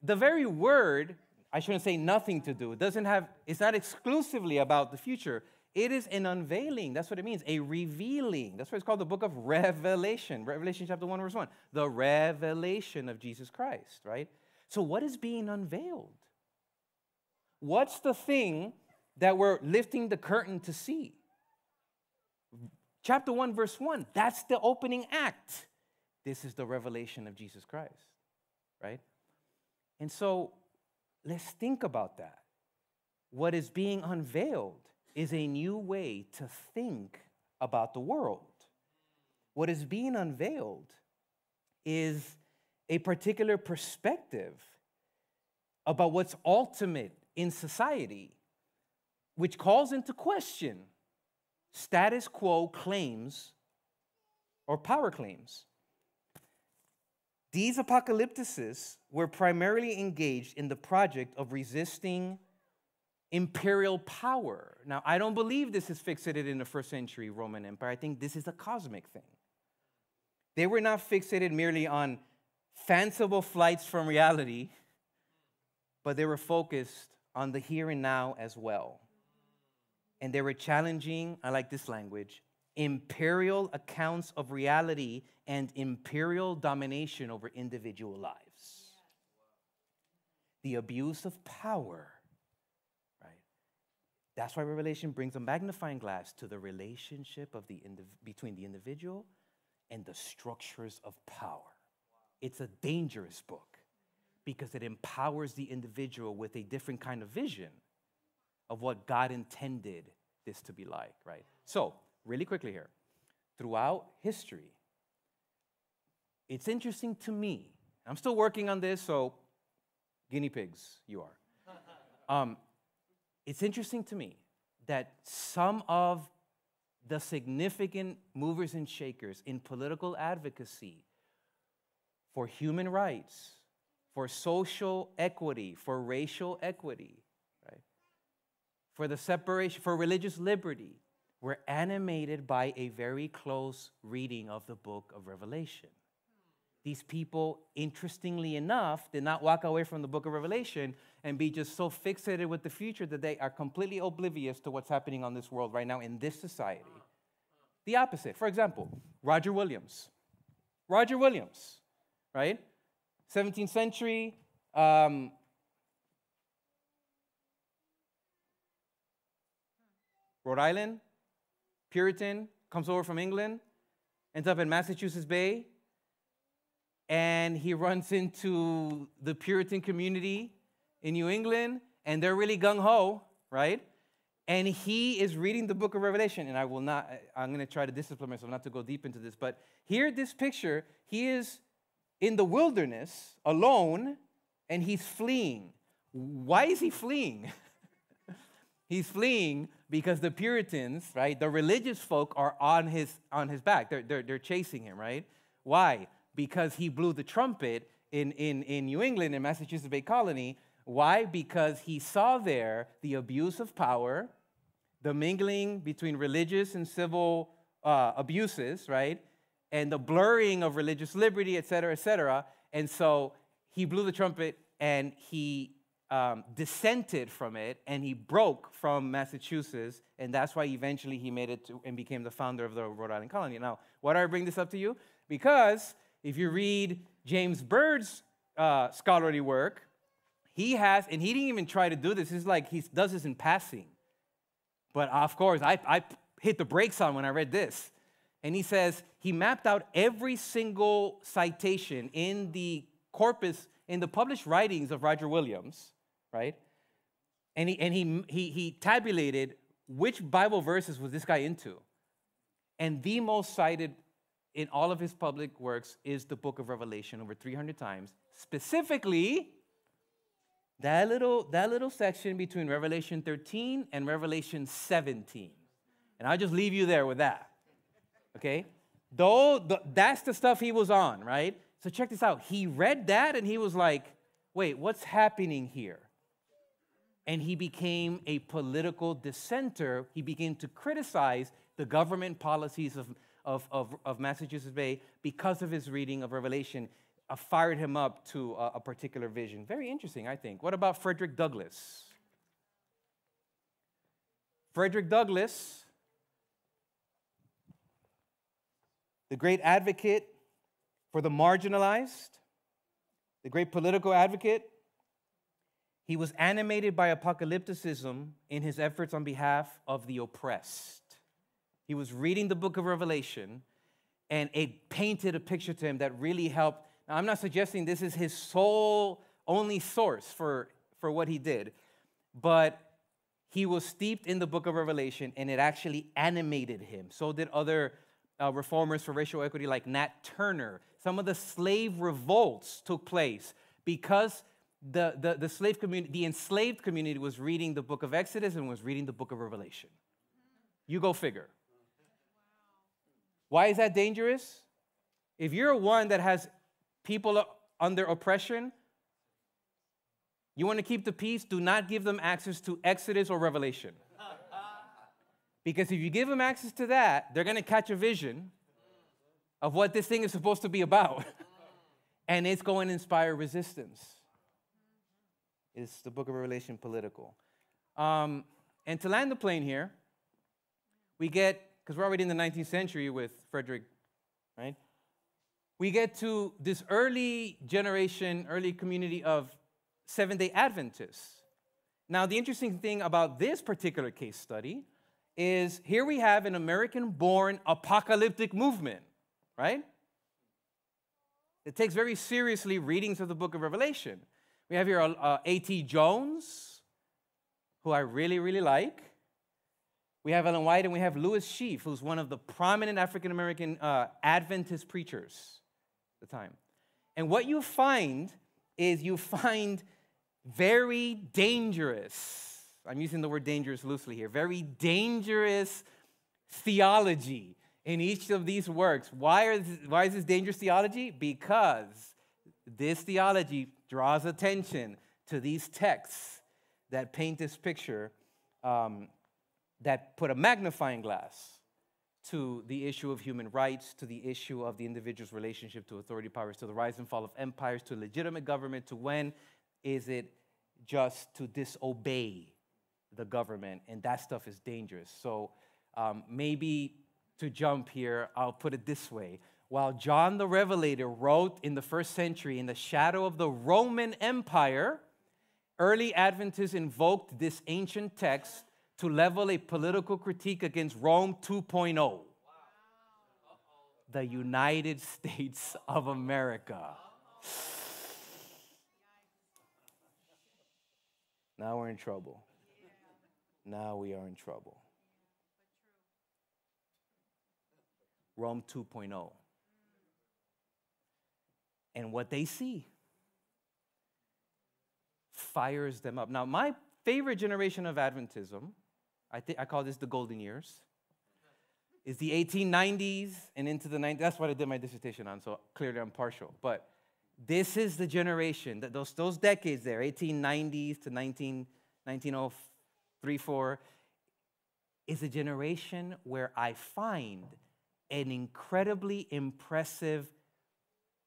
The very word, I shouldn't say nothing to do, it doesn't have, it's not exclusively about the future. It is an unveiling. That's what it means, a revealing. That's why it's called the book of Revelation. Revelation chapter 1, verse 1. The revelation of Jesus Christ, right? So, what is being unveiled? What's the thing that we're lifting the curtain to see? Chapter 1, verse 1. That's the opening act. This is the revelation of Jesus Christ, right? And so, let's think about that. What is being unveiled? Is a new way to think about the world. What is being unveiled is a particular perspective about what's ultimate in society, which calls into question status quo claims or power claims. These apocalypticists were primarily engaged in the project of resisting imperial power. Now, I don't believe this is fixated in the first century Roman Empire. I think this is a cosmic thing. They were not fixated merely on fanciful flights from reality, but they were focused on the here and now as well. And they were challenging, I like this language, imperial accounts of reality and imperial domination over individual lives. The abuse of power that's why Revelation brings a magnifying glass to the relationship of the between the individual and the structures of power. It's a dangerous book because it empowers the individual with a different kind of vision of what God intended this to be like, right? So, really quickly here, throughout history, it's interesting to me. I'm still working on this, so guinea pigs, you are. (laughs) Um, it's interesting to me that some of the significant movers and shakers in political advocacy for human rights, for social equity, for racial equity, right? For the separation, for religious liberty, were animated by a very close reading of the book of Revelation these people, interestingly enough, did not walk away from the book of Revelation and be just so fixated with the future that they are completely oblivious to what's happening on this world right now in this society. The opposite. For example, Roger Williams. Roger Williams, right? 17th century. Um, Rhode Island, Puritan, comes over from England, ends up in Massachusetts Bay, and he runs into the Puritan community in New England, and they're really gung ho, right? And he is reading the book of Revelation, and I will not, I'm gonna try to discipline myself not to go deep into this, but here, this picture, he is in the wilderness alone, and he's fleeing. Why is he fleeing? (laughs) he's fleeing because the Puritans, right, the religious folk are on his, on his back. They're, they're, they're chasing him, right? Why? Because he blew the trumpet in, in, in New England, in Massachusetts Bay Colony. Why? Because he saw there the abuse of power, the mingling between religious and civil uh, abuses, right? And the blurring of religious liberty, et cetera, et cetera. And so he blew the trumpet and he um, dissented from it and he broke from Massachusetts. And that's why eventually he made it to, and became the founder of the Rhode Island colony. Now, why do I bring this up to you? Because if you read James Byrd's uh, scholarly work, he has, and he didn't even try to do this. It's like he does this in passing. But of course, I, I hit the brakes on when I read this. And he says he mapped out every single citation in the corpus, in the published writings of Roger Williams, right? And he, and he, he, he tabulated which Bible verses was this guy into. And the most cited in all of his public works is the book of Revelation over 300 times. Specifically, that little, that little section between Revelation 13 and Revelation 17. And I'll just leave you there with that. Okay? Though the, that's the stuff he was on, right? So check this out. He read that and he was like, wait, what's happening here? And he became a political dissenter. He began to criticize the government policies of of, of, of Massachusetts Bay, because of his reading of Revelation, uh, fired him up to a, a particular vision. Very interesting, I think. What about Frederick Douglass? Frederick Douglass, the great advocate for the marginalized, the great political advocate, he was animated by apocalypticism in his efforts on behalf of the oppressed. He was reading the book of Revelation, and it painted a picture to him that really helped. Now, I'm not suggesting this is his sole only source for, for what he did, but he was steeped in the book of Revelation, and it actually animated him. So did other uh, reformers for racial equity like Nat Turner. Some of the slave revolts took place because the, the, the slave community, the enslaved community was reading the book of Exodus and was reading the book of Revelation. You go figure. Why is that dangerous? If you're one that has people under oppression, You want to keep the peace? Do not give them access to Exodus or Revelation. Because if you give them access to that, they're going to catch a vision of what this thing is supposed to be about. (laughs) and it's going to inspire resistance. Is the book of Revelation political? Um, and to land the plane here, we get, because we're already in the 19th century with Frederick, right? We get to this early generation, early community of Seventh day Adventists. Now, the interesting thing about this particular case study is here we have an American born apocalyptic movement, right? It takes very seriously readings of the book of Revelation. We have here uh, A.T. Jones, who I really, really like. We have Ellen White and we have Lewis Sheafe, who's one of the prominent African American uh, Adventist preachers at the time. And what you find is you find very dangerous, I'm using the word dangerous loosely here, very dangerous theology in each of these works. Why, this, why is this dangerous theology? Because this theology draws attention to these texts that paint this picture, um, that put a magnifying glass to the issue of human rights, to the issue of the individual's relationship to authority powers, to the rise and fall of empires, to legitimate government, to when is it just to disobey the government? And that stuff is dangerous. So um, maybe to jump here, I'll put it this way. While John the Revelator wrote in the first century in the shadow of the Roman Empire, early Adventists invoked this ancient text to level a political critique against Rome 2.0, the United (laughs) States of America. Now we're in trouble. Now we are in trouble. Rome 2.0. And what they see fires them up. Now, my favorite generation of Adventism, I, think I call this the golden years, is the 1890s and into the 90s. That's what I did my dissertation on, so clearly I'm partial. But this is the generation, that those, those decades there, 1890s to 19, 1903, 4, is a generation where I find an incredibly impressive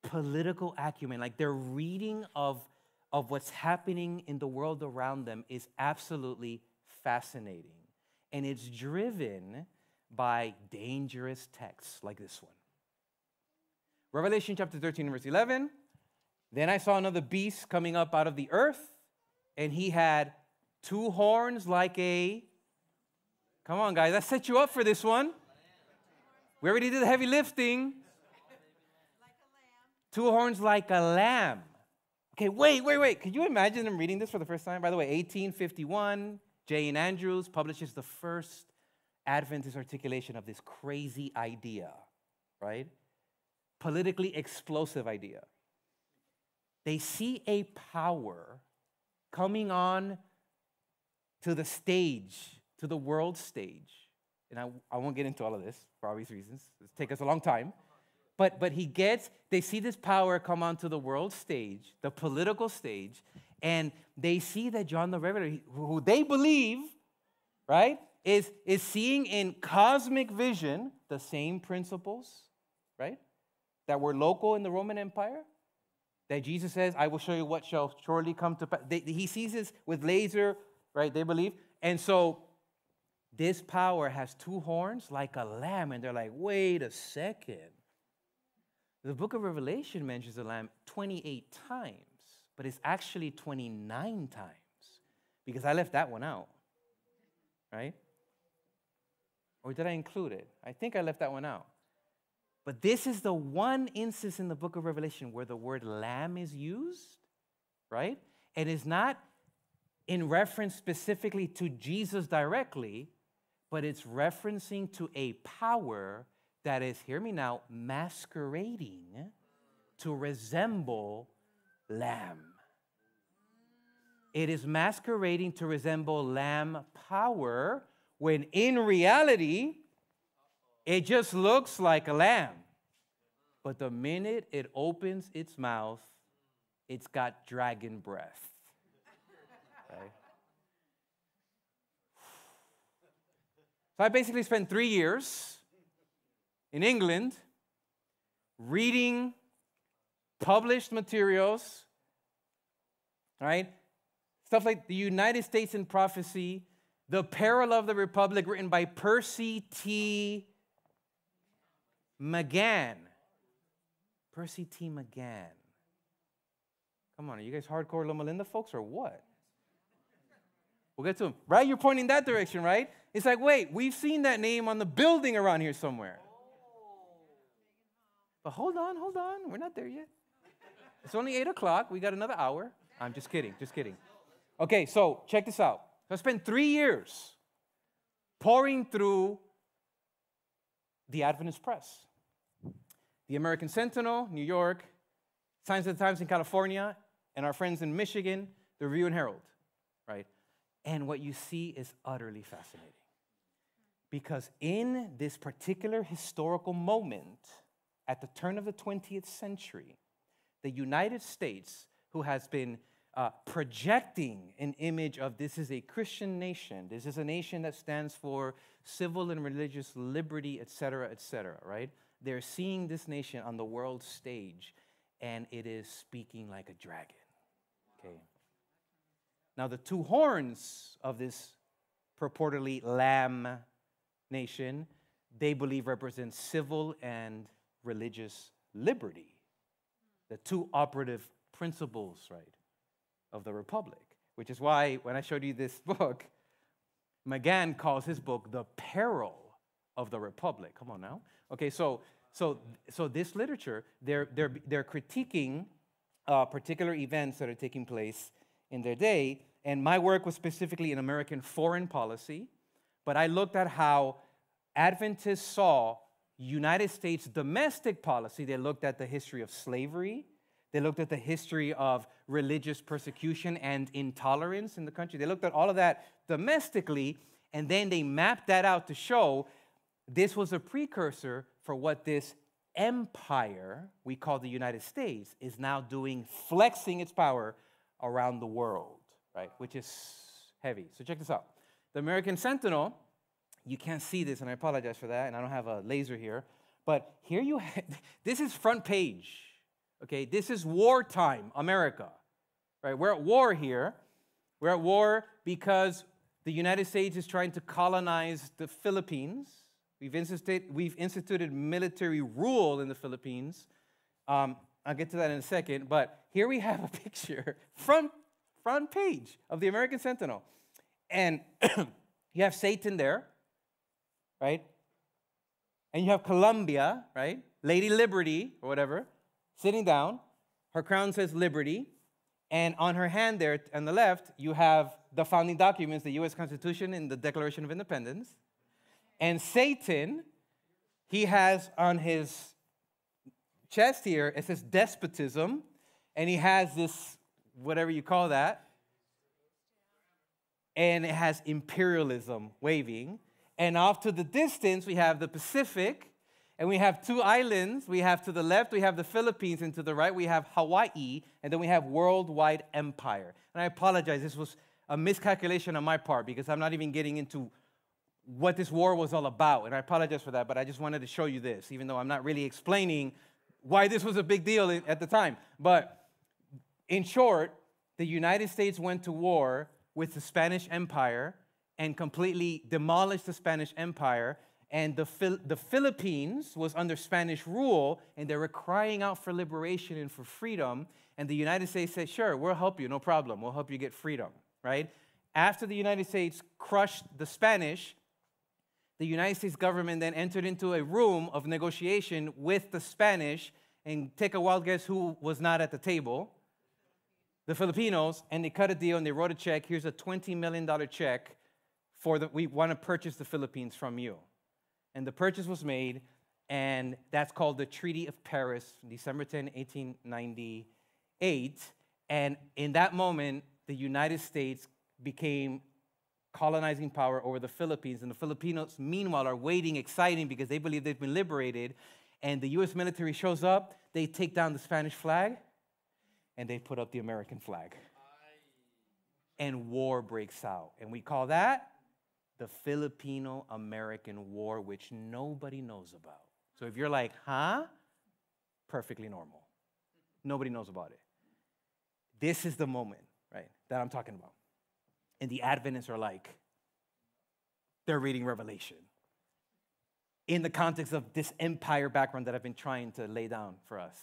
political acumen. Like their reading of, of what's happening in the world around them is absolutely fascinating. And it's driven by dangerous texts like this one. Revelation chapter 13, verse 11 then I saw another beast coming up out of the earth, and he had two horns like a. Come on, guys, I set you up for this one. We already did the heavy lifting. Two horns like a lamb. Okay, wait, wait, wait. Can you imagine them reading this for the first time? By the way, 1851, J.N. Andrews publishes the first Adventist articulation of this crazy idea, right? Politically explosive idea they see a power coming on to the stage, to the world stage. And I, I won't get into all of this for obvious reasons. It's take us a long time. But, but he gets, they see this power come onto the world stage, the political stage, and they see that John the Revelator, who they believe, right, is, is seeing in cosmic vision the same principles, right, that were local in the Roman Empire, that Jesus says, I will show you what shall surely come to pass. He sees this with laser, right? They believe. And so this power has two horns like a lamb. And they're like, wait a second. The book of Revelation mentions the lamb 28 times, but it's actually 29 times because I left that one out, right? Or did I include it? I think I left that one out. But this is the one instance in the book of Revelation where the word lamb is used, right? And is not in reference specifically to Jesus directly, but it's referencing to a power that is, hear me now, masquerading to resemble lamb. It is masquerading to resemble lamb power when in reality, it just looks like a lamb. But the minute it opens its mouth, it's got dragon breath. Right? So I basically spent three years in England reading published materials, right? Stuff like the United States in Prophecy, The Peril of the Republic, written by Percy T. Magan. Percy T. Magan. Come on, are you guys hardcore Loma Linda folks or what? We'll get to him. Right? You're pointing that direction, right? It's like, wait, we've seen that name on the building around here somewhere. But hold on, hold on. We're not there yet. It's only 8 o'clock. We got another hour. I'm just kidding, just kidding. Okay, so check this out. So I spent three years pouring through the Adventist Press, the American Sentinel, New York, Times of the Times in California, and our friends in Michigan, the Review and Herald, right? And what you see is utterly fascinating. Because in this particular historical moment, at the turn of the 20th century, the United States, who has been uh, projecting an image of this is a Christian nation, this is a nation that stands for civil and religious liberty, et cetera, et cetera, right? They're seeing this nation on the world stage, and it is speaking like a dragon. Okay. Now, the two horns of this purportedly lamb nation, they believe represent civil and religious liberty. The two operative principles, right, of the republic. Which is why when I showed you this (laughs) book, Magan calls his book The Peril of the Republic. Come on now. Okay, so so so this literature, they're they're they're critiquing uh, particular events that are taking place in their day. And my work was specifically in American foreign policy, but I looked at how Adventists saw United States domestic policy. They looked at the history of slavery, they looked at the history of religious persecution and intolerance in the country. They looked at all of that domestically, and then they mapped that out to show this was a precursor for what this empire we call the United States is now doing, flexing its power around the world, right? Which is heavy. So check this out. The American Sentinel, you can't see this, and I apologize for that, and I don't have a laser here, but here you have, (laughs) this is front page, okay? This is wartime America, right? We're at war here. We're at war because the United States is trying to colonize the Philippines. We've, insisted, we've instituted military rule in the Philippines. Um, I'll get to that in a second, but here we have a (laughs) picture, front, front page of the American Sentinel. And (clears throat) you have Satan there, right? And you have Columbia, right? Lady Liberty, or whatever, sitting down. Her crown says Liberty. And on her hand there on the left, you have the founding documents, the US Constitution and the Declaration of Independence. And Satan, he has on his chest here, it says despotism, and he has this, whatever you call that, and it has imperialism waving. And off to the distance, we have the Pacific, and we have two islands. We have to the left, we have the Philippines, and to the right, we have Hawaii, and then we have worldwide empire. And I apologize, this was a miscalculation on my part because I'm not even getting into what this war was all about. And I apologize for that, but I just wanted to show you this, even though I'm not really explaining why this was a big deal at the time. But in short, the United States went to war with the Spanish Empire and completely demolished the Spanish Empire. And the, Phil- the Philippines was under Spanish rule, and they were crying out for liberation and for freedom. And the United States said, Sure, we'll help you, no problem. We'll help you get freedom, right? After the United States crushed the Spanish, the United States government then entered into a room of negotiation with the Spanish, and take a wild guess who was not at the table? The Filipinos, and they cut a deal and they wrote a check. Here's a $20 million check for the, we want to purchase the Philippines from you. And the purchase was made, and that's called the Treaty of Paris, December 10, 1898. And in that moment, the United States became colonizing power over the Philippines. And the Filipinos, meanwhile, are waiting, exciting, because they believe they've been liberated. And the US military shows up, they take down the Spanish flag, and they put up the American flag. and war breaks out. And we call that the Filipino American War, which nobody knows about. So if you're like, huh? Perfectly normal. Nobody knows about it. This is the moment, right, that I'm talking about. And the Adventists are like, they're reading Revelation in the context of this empire background that I've been trying to lay down for us.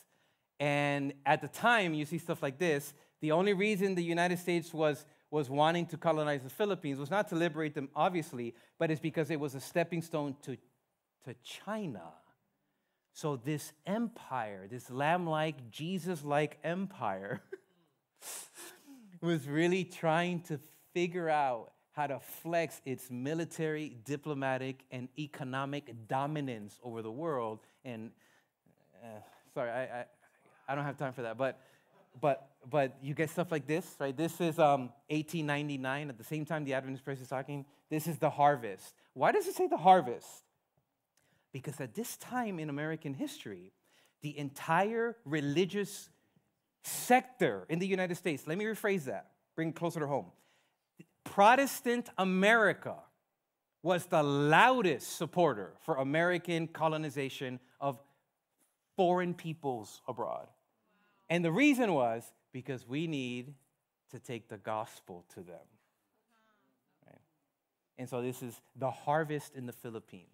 And at the time, you see stuff like this. The only reason the United States was, was wanting to colonize the Philippines was not to liberate them, obviously, but it's because it was a stepping stone to, to China. So, this empire, this lamb like, Jesus like empire, (laughs) was really trying to figure out how to flex its military, diplomatic, and economic dominance over the world. And uh, sorry, I, I, I, don't have time for that. But, but, but you get stuff like this, right? This is um, 1899. At the same time the Adventist Press is talking, this is the harvest. Why does it say the harvest? Because at this time in American history, the entire religious sector in the United States, let me rephrase that, bring closer to home Protestant America was the loudest supporter for American colonization of foreign peoples abroad. And the reason was because we need to take the gospel to them. Right? And so this is the harvest in the Philippines.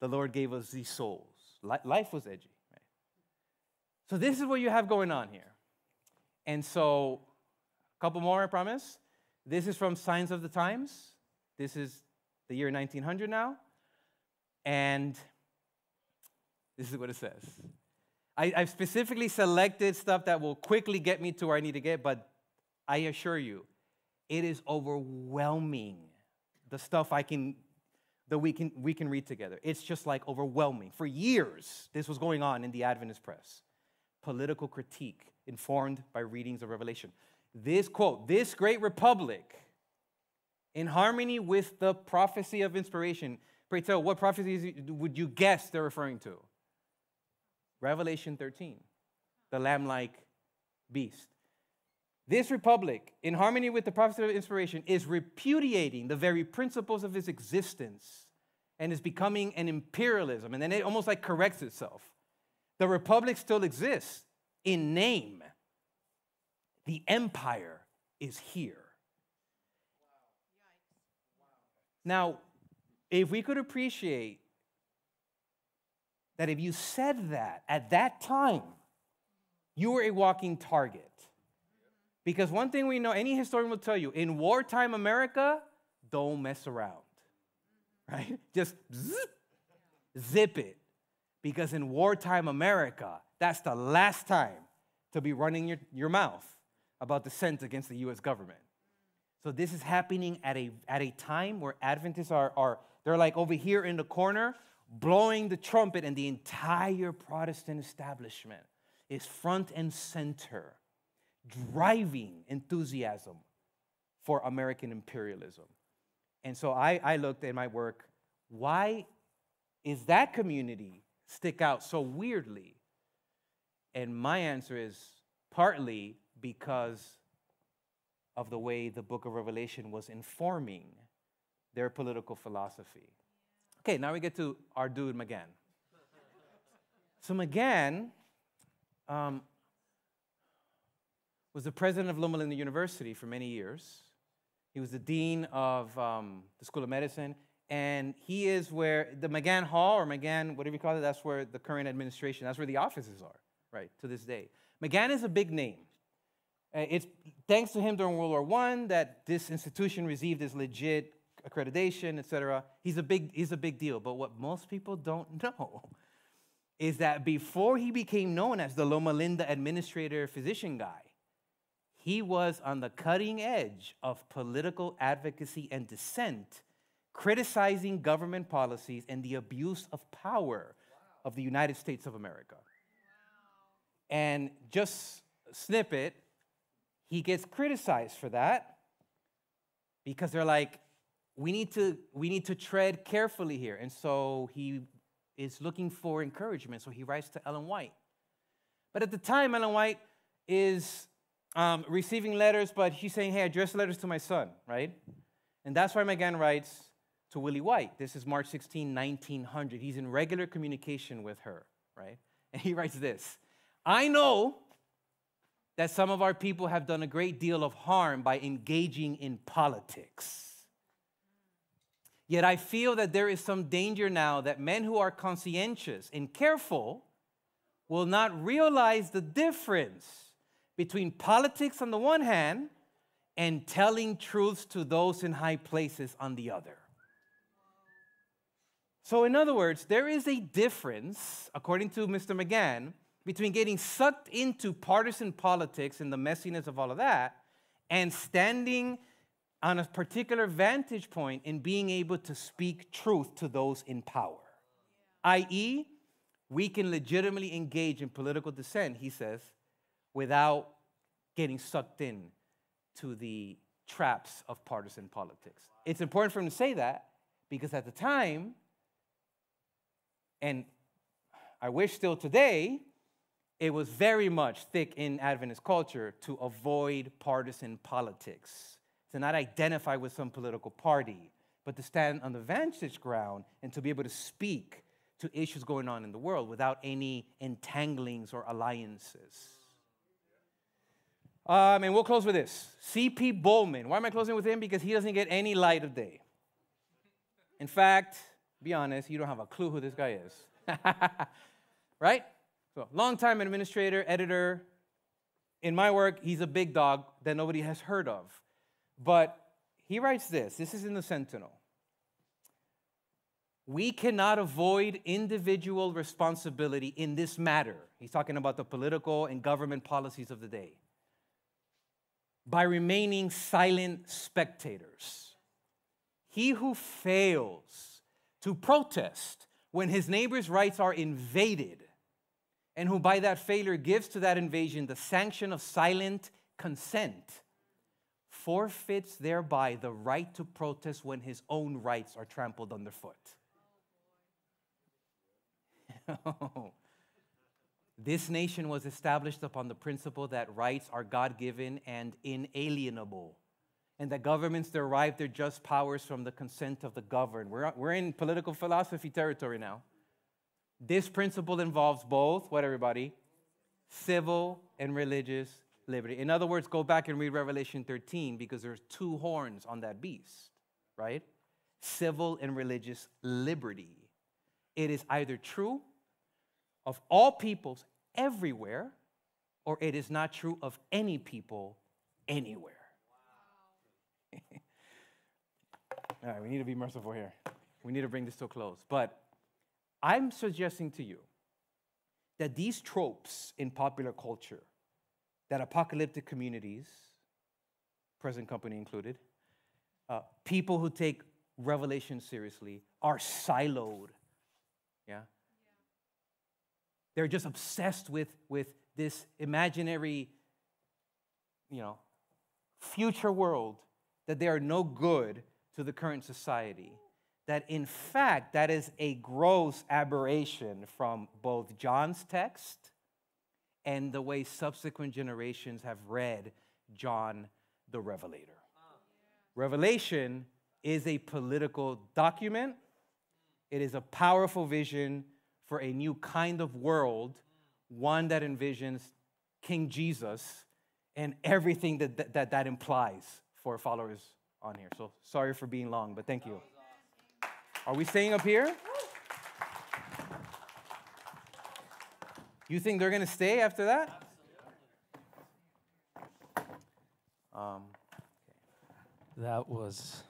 The Lord gave us these souls. Life was edgy. Right? So this is what you have going on here. And so a Couple more, I promise. This is from Signs of the Times. This is the year 1900 now. And this is what it says. I, have specifically selected stuff that will quickly get me to where I need to get, but I assure you, it is overwhelming. The stuff I can that we can we can read together. It's just like overwhelming. For years, this was going on in the Adventist press. Political critique informed by readings of Revelation this quote, this great republic, in harmony with the prophecy of inspiration. Pray tell, what prophecies would you guess they're referring to? Revelation 13, the lamb like beast. This republic, in harmony with the prophecy of inspiration, is repudiating the very principles of its existence and is becoming an imperialism. And then it almost like corrects itself. The republic still exists in name, the empire is here. Now, if we could appreciate that if you said that at that time, you were a walking target. Because one thing we know, any historian will tell you, in wartime America, don't mess around. Right? (laughs) Just zip, zip it. Because in wartime America, that's the last time to be running your, your mouth about dissent against the US government. So this is happening at a, at a time where Adventists are, are, they're like over here in the corner, blowing the trumpet, and the entire Protestant establishment is front and center, driving enthusiasm for American imperialism. And so I, I looked at my work, why is that community stick out so weirdly? And my answer is partly because of the way the book of Revelation was informing their political philosophy. Okay, now we get to our dude Magan. So Magan um, was the president of Loma Linda University for many years. He was the dean of um, the School of Medicine, and he is where the Magan Hall or Magan, whatever you call it, that's where the current administration, that's where the offices are, right, to this day. Magan is a big name. Uh, it's thanks to him during World War I that this institution received its legit accreditation, etc. He's a big he's a big deal. But what most people don't (laughs) know is that before he became known as the Loma Linda administrator physician guy, he was on the cutting edge of political advocacy and dissent, criticizing government policies and the abuse of power of the United States of America. And just snippet, he gets criticized for that because they're like, we need to, we need to tread carefully here. And so he is looking for encouragement. So he writes to Ellen White. But at the time, Ellen White is um, receiving letters, but she's saying, hey, address letters to my son, right? And that's why Magan writes to Willie White. This is March 16, 1900. He's in regular communication with her, right? (laughs) And he writes this I know that some of our people have done a great deal of harm by engaging in politics. Yet I feel that there is some danger now that men who are conscientious and careful will not realize the difference between politics on the one hand and telling truths to those in high places on the other. So, in other words, there is a difference, according to Mr. Magan, between getting sucked into partisan politics and the messiness of all of that and standing on a particular vantage point in being able to speak truth to those in power. I.e., we can legitimately engage in political dissent, he says, without getting sucked in to the traps of partisan politics. It's important for him to say that because at the time, and I wish still today, it was very much thick in Adventist culture to avoid partisan politics, to not identify with some political party, but to stand on the vantage ground and to be able to speak to issues going on in the world without any entanglings or alliances. Um, and we'll close with this C.P. Bollman. Why am I closing with him? Because he doesn't get any light of day. In fact, be honest, you don't have a clue who this guy is. (laughs) right? So, longtime administrator, editor. In my work, he's a big dog that nobody has heard of. But he writes this this is in the Sentinel. We cannot avoid individual responsibility in this matter. He's talking about the political and government policies of the day. By remaining silent spectators. He who fails to protest when his neighbor's rights are invaded and who by that failure gives to that invasion the sanction of silent consent, forfeits thereby the right to protest when his own rights are trampled underfoot. (laughs) this nation was established upon the principle that rights are God given and inalienable, and that governments derive their just powers from the consent of the governed. We're, we're in political philosophy territory now. This principle involves both, what everybody? Civil and religious liberty. In other words, go back and read Revelation 13 because there's two horns on that beast, right? Civil and religious liberty. It is either true of all peoples everywhere, or it is not true of any people anywhere. (laughs) all right, we need to be merciful here. We need to bring this to a close. But I'm suggesting to you that these tropes in popular culture, that apocalyptic communities, present company included, uh, people who take revelation seriously are siloed. Yeah? They're just obsessed with, with this imaginary, you know, future world that they are no good to the current society that in fact that is a gross aberration from both John's text and the way subsequent generations have read John the Revelator. Revelation is a political document. It is a powerful vision for a new kind of world, one that envisions King Jesus and everything that that, that, that implies for followers on here. So sorry for being long, but thank you. Are we staying up here? You think they're going to stay after that? Um, that was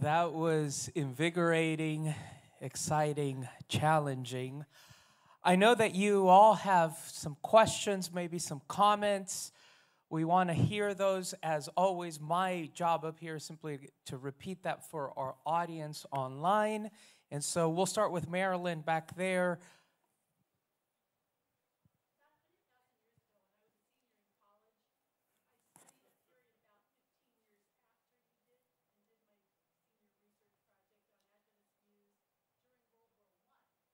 that was invigorating, exciting, challenging. I know that you all have some questions, maybe some comments. We want to hear those. As always, my job up here is simply to repeat that for our audience online. And so we'll start with Marilyn back there.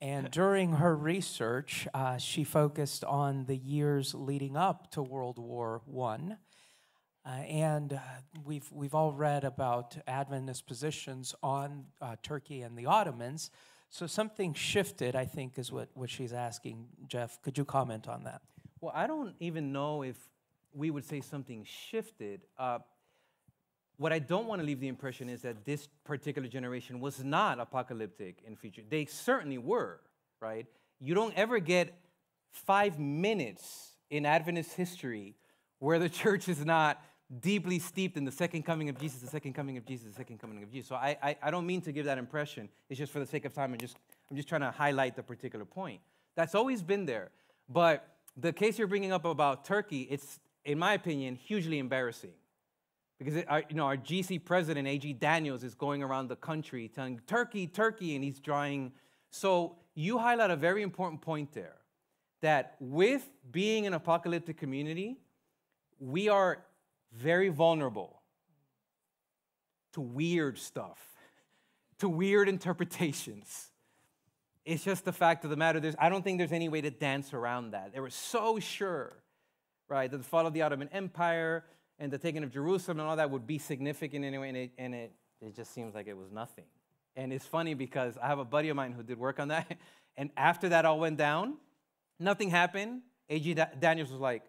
And during her research, uh, she focused on the years leading up to World War I. Uh, and uh, we've, we've all read about Adventist positions on uh, Turkey and the Ottomans. So something shifted, I think, is what, what she's asking. Jeff, could you comment on that? Well, I don't even know if we would say something shifted. What I don't want to leave the impression is that this particular generation was not apocalyptic in future. They certainly were, right? You don't ever get five minutes in Adventist history where the (laughs) church is not deeply steeped in the second coming of Jesus, the second coming of Jesus, the second coming of Jesus. So I, I, I don't mean to give that impression. It's just for the sake of time. I'm just, I'm just trying to highlight the particular point. That's always been there. But the case you're bringing up about Turkey, it's, in my opinion, hugely embarrassing because our, you know, our GC president, A.G. Daniells, is going around the country telling Turkey, Turkey, and he's drawing. So you highlight a very important point there that with being an apocalyptic community, we are very vulnerable to weird stuff, to weird interpretations. It's just the fact of the matter. There's, I don't think there's any way to dance around that. They were so sure, right, that the fall of the Ottoman Empire, and the taking of Jerusalem and all that would be significant anyway, and it, and it, it just seems like it was nothing. And it's funny because I have a buddy of mine who did work on that, (laughs) and after that all went down, nothing happened. A.G. Daniells was like,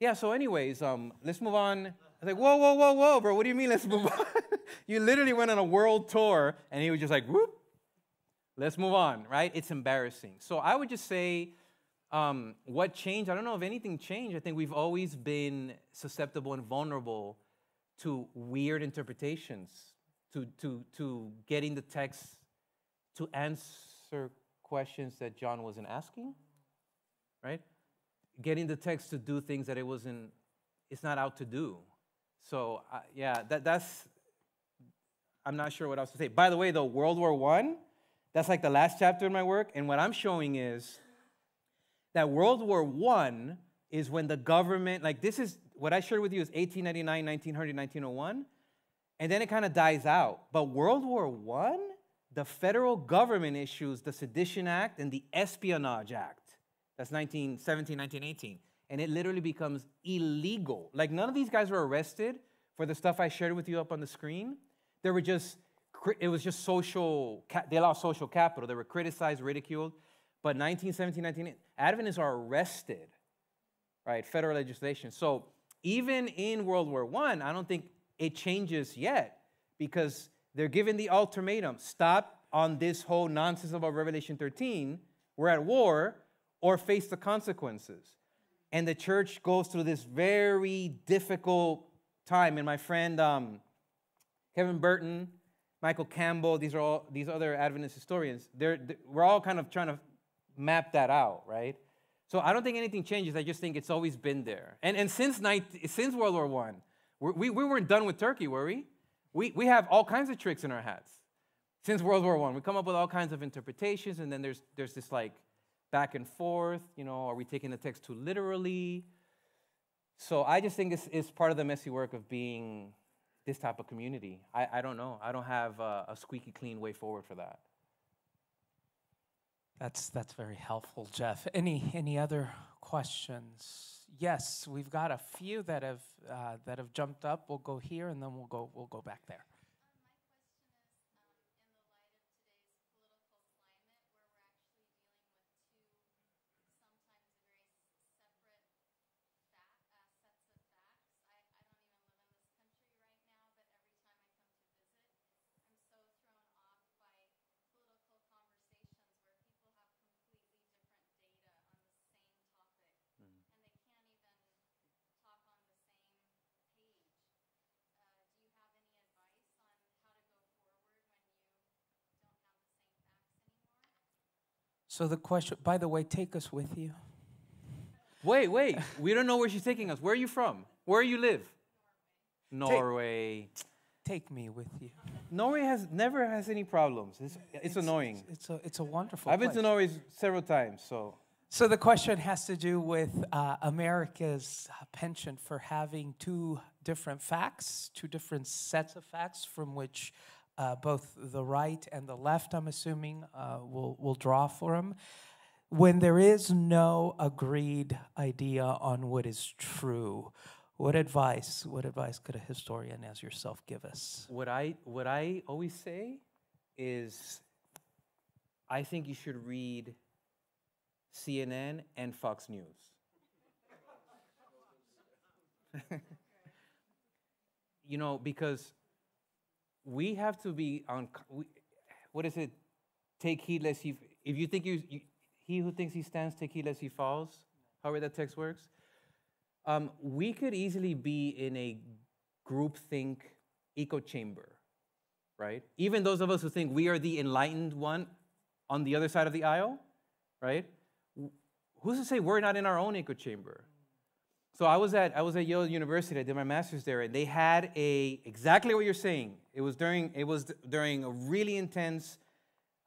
yeah, so anyways, um, let's move on. I was like, whoa, whoa, whoa, whoa, bro, what do you mean let's move on? (laughs) you literally went on a world tour, and he was just like, whoop, let's move on, right? It's embarrassing. So I would just say, um, what changed? I don't know if anything changed. I think we've always been susceptible and vulnerable to weird interpretations, to, to, to getting the text to answer questions that John wasn't asking, right? Getting the text to do things that it wasn't, it's not out to do. So, uh, yeah, that, that's, I'm not sure what else to say. By the way, though, World War One, that's like the last chapter in my work, and what I'm showing is that World War I is when the government, like this is what I shared with you is 1899, 1900, 1901, and then it kind of dies out. But World War I, the federal government issues the Sedition Act and the Espionage Act. That's 1917, 1918. And it literally becomes illegal. Like none of these guys were arrested for the stuff I shared with you up on the screen. They were just, it was just social, they lost social capital. They were criticized, ridiculed. But 1917, 19, Adventists are arrested, right? Federal legislation. So even in World War I, I don't think it changes yet because they're given the ultimatum stop on this whole nonsense about Revelation 13. We're at war or face the consequences. And the church goes through this very difficult time. And my friend um, Kevin Burton, Michael Campbell, these are all these other Adventist historians. They're, they're, we're all kind of trying to map that out, right? So I don't think anything changes. I just think it's always been there. And, and since, 19, since World War I, we, we weren't done with Turkey, were we? we? We have all kinds of tricks in our hats. Since World War I, we come up with all kinds of interpretations, and then there's, there's this like back and forth. You know, are we taking the text too literally? So I just think it's, it's part of the messy work of being this type of community. I, I don't know. I don't have a, a squeaky clean way forward for that. That's that's very helpful, Jeff. Any any other questions? Yes, we've got a few that have uh, that have jumped up. We'll go here, and then we'll go we'll go back there. So the question, by the way, take us with you. Wait, wait. we don't know where she's taking us. Where are you from? Where do you live? Norway. Take, take me with you. Norway has never has any problems. It's, it's, it's annoying. It's a it's a wonderful. I've place. been to Norway several times, so So the question has to do with uh, America's penchant for having two different facts, two different sets of facts from which uh, both the right and the left, I'm assuming, uh, will, will draw for from. When there is no agreed idea on what is true, what advice, what advice could a historian as yourself give us? What I, what I always say is I think you should read CNN and Fox News. (laughs) you know, because we have to be on, we, what is it? Take heed lest you, if you think you, you, he who thinks he stands, take heed lest he falls. However that text works. Um, we could easily be in a groupthink echo chamber, right? Even those of us who think we are the enlightened one on the other side of the aisle, right? Who's to say we're not in our own echo chamber? So I was at I was at Yale University. I did my master's there, and they had a exactly what you're saying. It was during it was during a really intense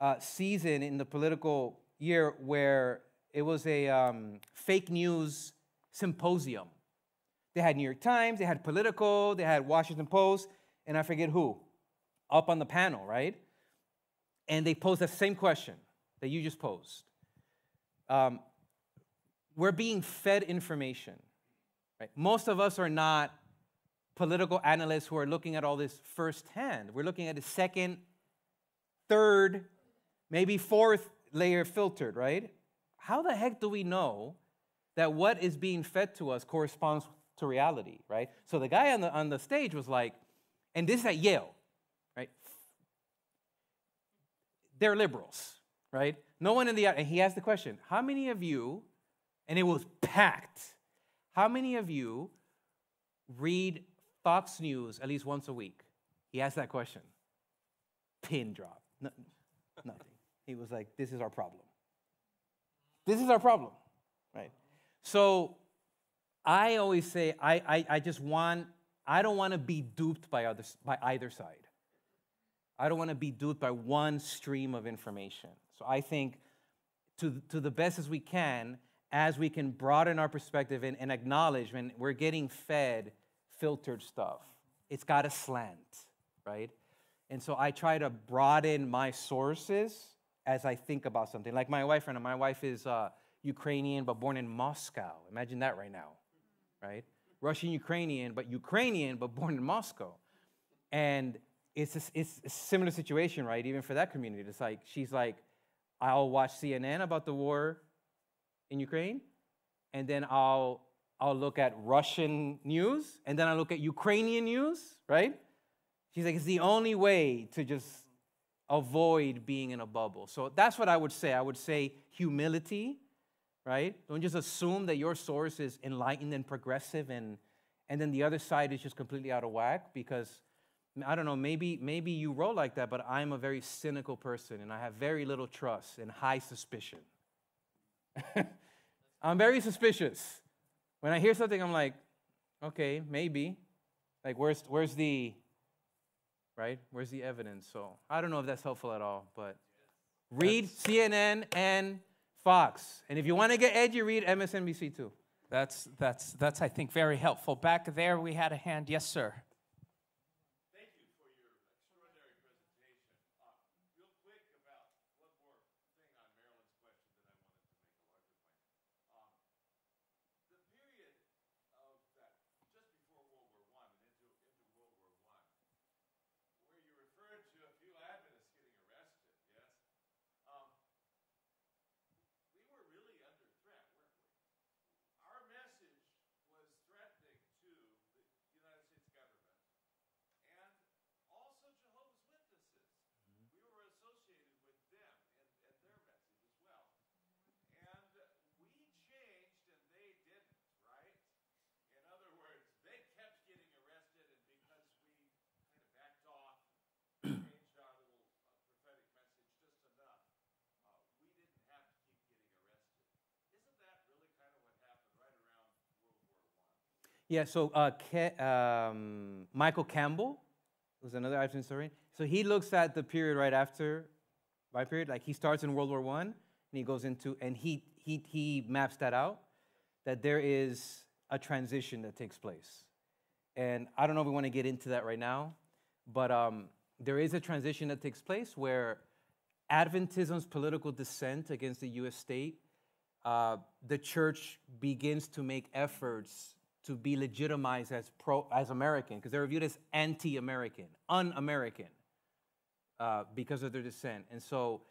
uh, season in the political year where it was a um, fake news symposium. They had New York Times, they had Politico, they had Washington Post, and I forget who up on the panel, right? And they posed the same question that you just posed. Um, we're being fed information. Right? Most of us are not political analysts who are looking at all this firsthand. We're looking at a second, third, maybe fourth layer filtered, right? How the heck do we know that what is being fed to us corresponds to reality, right? So the guy on the, on the stage was like, and this is at Yale, right? They're liberals, right? No one in the, and he asked the question, how many of you, and it was packed, how many of you read Fox News at least once a week? He asked that question. Pin drop. No, nothing. He was like, this is our problem. This is our problem, right? So I always say, I, I, I just want, I don't want to be duped by, other, by either side. I don't want to be duped by one stream of information. So I think to, to the best as we can, as we can broaden our perspective and, and acknowledge when we're getting fed filtered stuff, it's got a slant, right? And so I try to broaden my sources as I think about something. Like my wife, and my wife is uh, Ukrainian but born in Moscow. Imagine that right now, right? Russian Ukrainian, but Ukrainian but born in Moscow. And it's a, it's a similar situation, right? Even for that community. It's like, she's like, I'll watch CNN about the war in Ukraine, and then I'll, I'll look at Russian news, and then I'll look at Ukrainian news, right? She's like, it's the only way to just avoid being in a bubble. So that's what I would say. I would say humility right? Don't just assume that your source is enlightened and progressive and and then the other side is just completely out of whack because I don't know, maybe maybe you roll like that, but I'm a very cynical person and I have very little trust and high suspicion. (laughs) I'm very suspicious. When I hear something, I'm like, okay, maybe. Like, where's where's the right? Where's the evidence? So I don't know if that's helpful at all, but read CNN and Fox. And if you want to get edgy, read MSNBC too. That's, that's, that's, I think, very helpful. Back there, we had a hand. Yes, sir. Yeah, so uh, Ke- um, Michael Campbell was another Irish historian. So he looks at the period right after my period, like he starts in World War One and he goes into, and he he, he maps that out, that there is a transition that takes place. And I don't know if we want to get into that right now, but um, there is a transition that takes place where Adventism's political dissent against the US state, uh, the church begins to make efforts to be legitimized as, pro, as American, because they're viewed as anti American, un American, uh, because of their dissent. And so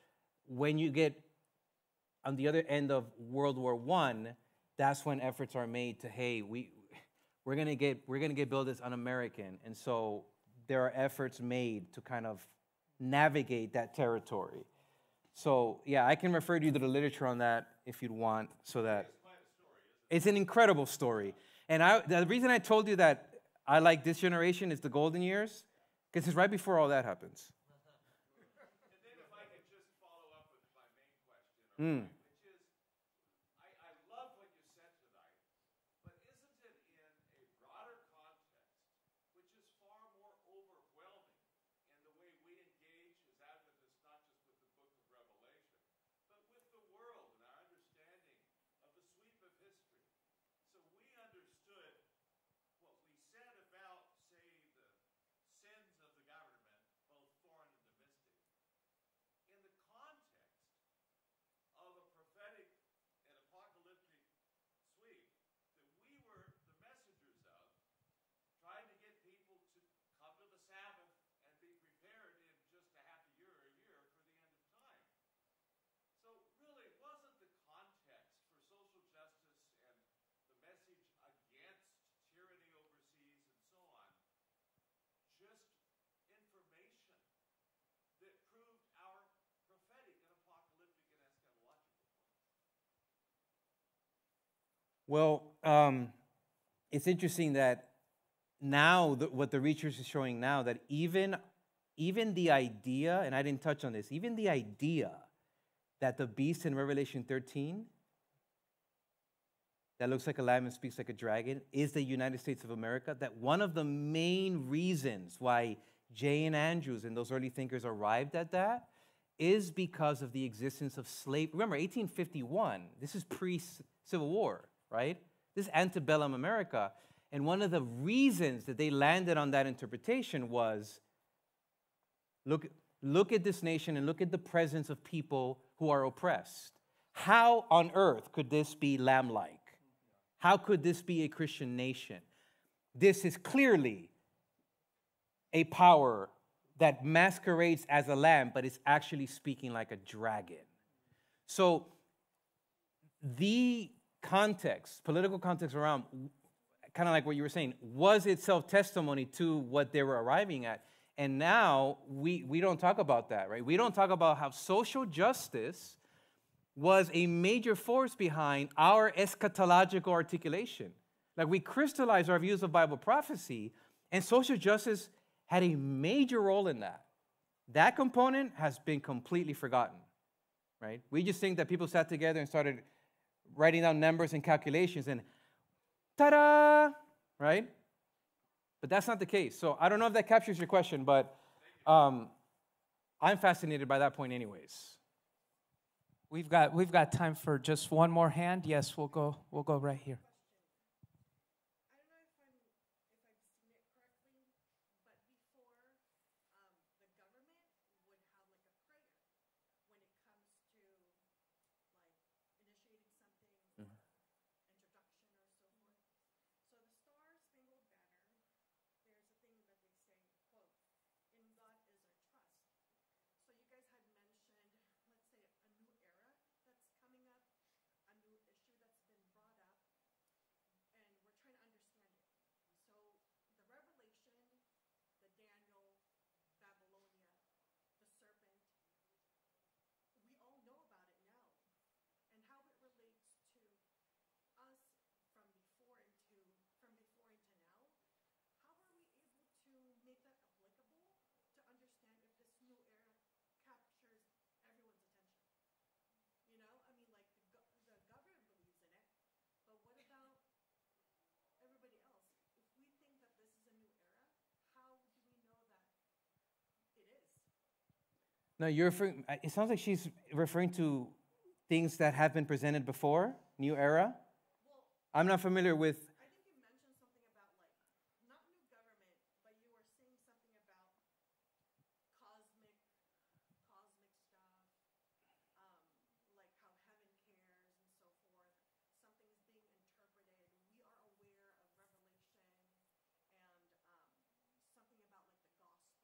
when you get on the other end of World War I, that's when efforts are made to, hey, we, we're gonna get we're gonna get billed as un-American, and so there are efforts made to kind of navigate that territory. So yeah, I can refer you to the literature on that if you'd want, so that it's an incredible story. And I, the reason I told you that I like this generation is the golden years, because it's right before all that happens. (laughs) Mm. Well, um, it's interesting that now the, what the research is showing now that even even the idea, and I didn't touch on this, even the idea that the beast in Revelation 13 that looks like a lamb and speaks like a dragon is the United States of America, that one of the main reasons why J.N. Andrews and those early thinkers arrived at that is because of the existence of slave. Remember, 1851, this is pre Civil War right? This is antebellum America. And one of the reasons that they landed on that interpretation was look, look at this nation and look at the presence of people who are oppressed. How on earth could this be lamb like? How could this be a Christian nation? This is clearly a power that masquerades as a lamb, but is actually speaking like a dragon. So, the context, political context around, kind of like what you were saying, was itself testimony to what they were arriving at. And now we, we don't talk about that, right? We don't talk about how social justice was a major force behind our eschatological articulation. Like we crystallize our views of Bible prophecy, and social justice had a major role in that. That component has been completely forgotten, right? We just think that people sat together and started writing down numbers and calculations and ta-da, right? But that's not the case. So I don't know if that captures your question, but um, I'm fascinated by that point, anyways. We've got we've got time for just one more hand. Yes, we'll go we'll go right here. No, you're referring, uh, it sounds like she's referring to things that have been presented before? New era? I'm not familiar with. I think you mentioned something about like not new government, but you were saying something about cosmic, cosmic stuff, um, like how heaven cares and so forth. Something's being interpreted. We are aware of Revelation and um, something about like the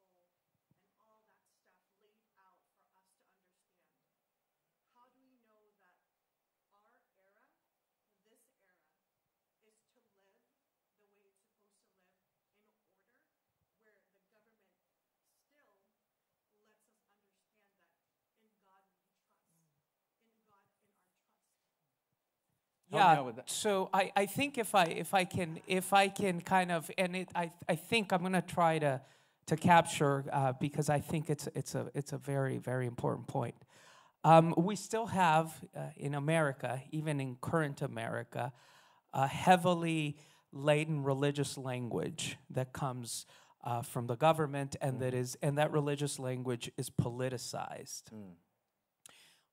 gospel and all that stuff laid out for us to understand. How do we know that our era, this era, is to live the way it's supposed to live in order where the government still lets us understand that in God we trust, in God in our trust. Help me yeah out with that. so I, I think if i if i can if i can kind of and it i, I think i'm going to try to to capture uh, because i think it's it's a it's a very very important point. Um, we still have uh, in america even in current america a heavily laden religious language that comes uh, from the government and that is and that religious language is politicized.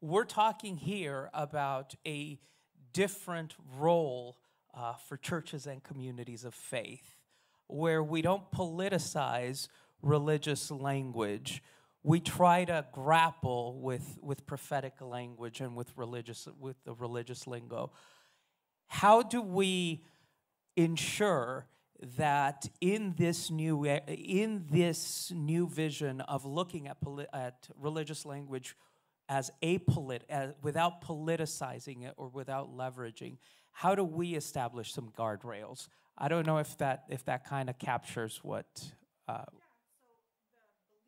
We're talking here about a different role uh, for churches and communities of faith, where we don't politicize religious language. We try to grapple with, with prophetic language and with religious with the religious lingo. How do we ensure that in this new in this new vision of looking at at religious language as apolit as, without politicizing it or without leveraging how do we establish some guardrails i don't know if that if that kind of captures what uh, Yeah, so the belief in it and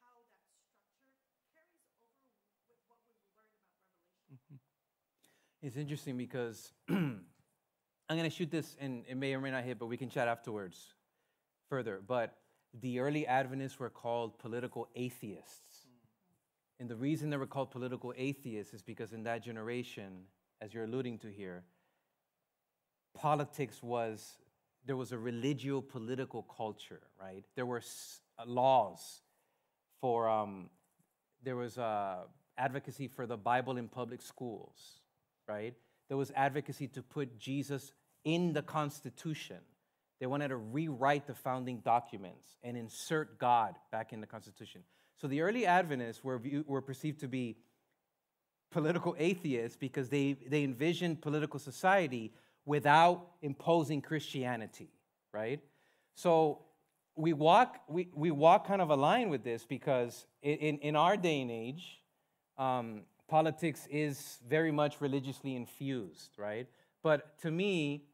how that's structured carries over with what we've learned about Revelation. (clears throat) It's interesting because (clears throat) I'm going to shoot this, and it may or may not hit, but we can chat afterwards further. But the early Adventists were called political atheists. And the reason they were called political atheists is because in that generation, as you're alluding to here, politics was, there was a religio political culture, right? There were uh, laws for, um, there was uh, advocacy for the Bible in public schools, right? There was advocacy to put Jesus in the Constitution. They wanted to rewrite the founding documents and insert God back in the Constitution. So the early Adventists were, were perceived to be political atheists because they, they envisioned political society without imposing Christianity, right? So we walk, we, we walk kind of a line with this because in, in, in our day and age, um, politics is very much religiously infused, right? But to me,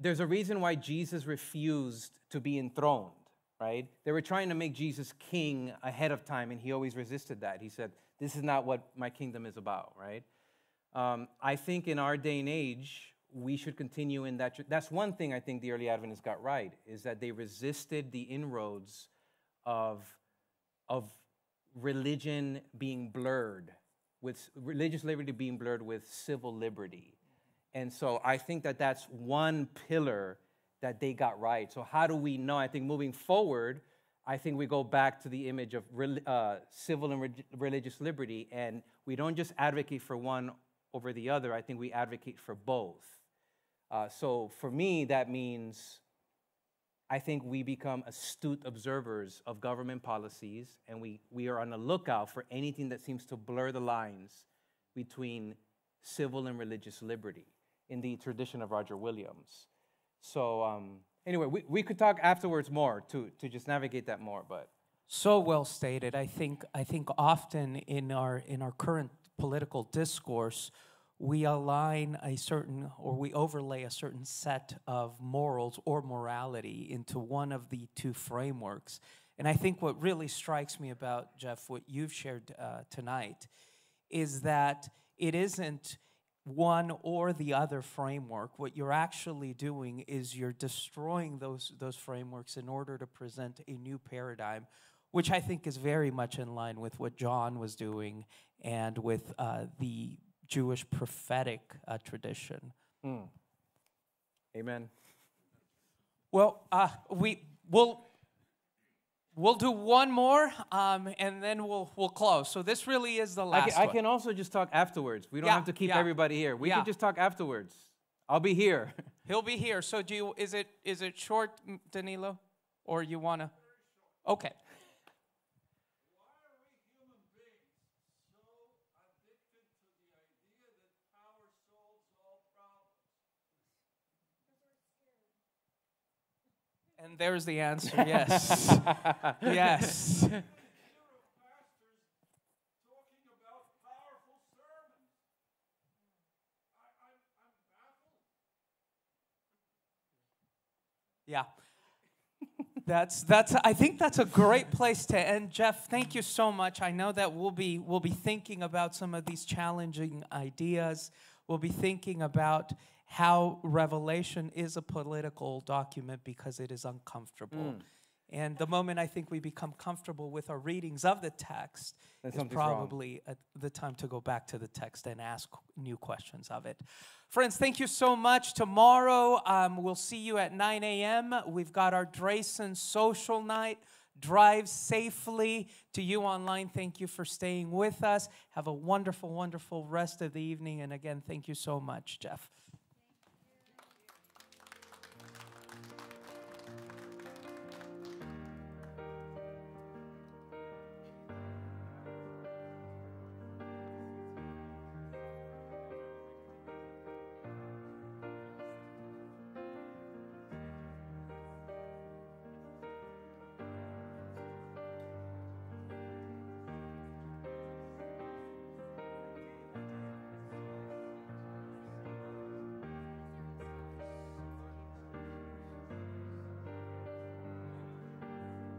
there's a reason why Jesus refused to be enthroned, right? They were trying to make Jesus king ahead of time, and he always resisted that. He said, This is not what my kingdom is about, right? Um, I think in our day and age, we should continue in that. That's one thing I think the early Adventists got right, is that they resisted the inroads of, of religion being blurred, with religious liberty being blurred with civil liberty. And so I think that that's one pillar that they got right. So, how do we know? I think moving forward, I think we go back to the image of uh, civil and reg- religious liberty, and we don't just advocate for one over the other, I think we advocate for both. Uh, so, for me, that means I think we become astute observers of government policies, and we, we are on the lookout for anything that seems to blur the lines between civil and religious liberty in the tradition of Roger Williams. So, um, anyway, we, we could talk afterwards more to, to just navigate that more, but So well stated. I think I think often in our in our current political discourse, we align a certain or we overlay a certain set of morals or morality into one of the two frameworks. And I think what really strikes me about Jeff, what you've shared uh, tonight, is that it isn't one or the other framework. What you're actually doing is you're destroying those, those frameworks in order to present a new paradigm, which I think is very much in line with what John was doing and with uh, the Jewish prophetic uh, tradition. amen. Well, uh, we will We'll do one more, um, and then we'll we'll close. So this really is the I last can, I can also just talk afterwards. We don't Yeah, have to keep yeah. everybody here. We Yeah. can just talk afterwards. I'll be here. (laughs) He'll be here. So do you? Is it is it short, Danilo, or you wanna? Okay. And there's the answer. (laughs) Yes. yes. Yeah. That's that's I think that's a great place to end. Jeff, thank you so much. I know that we'll be we'll be thinking about some of these challenging ideas. We'll be thinking about how Revelation is a political document because it is uncomfortable. And the moment I think we become comfortable with our readings of the text is probably at the time to go back to the text and ask new questions of it. Friends, thank you so much. Tomorrow, um, we'll see you at 9 a.m. We've got our Drayson social night. Drive safely to you online. Thank you for staying with us. Have a wonderful, wonderful rest of the evening. And again, thank you so much, Jeff.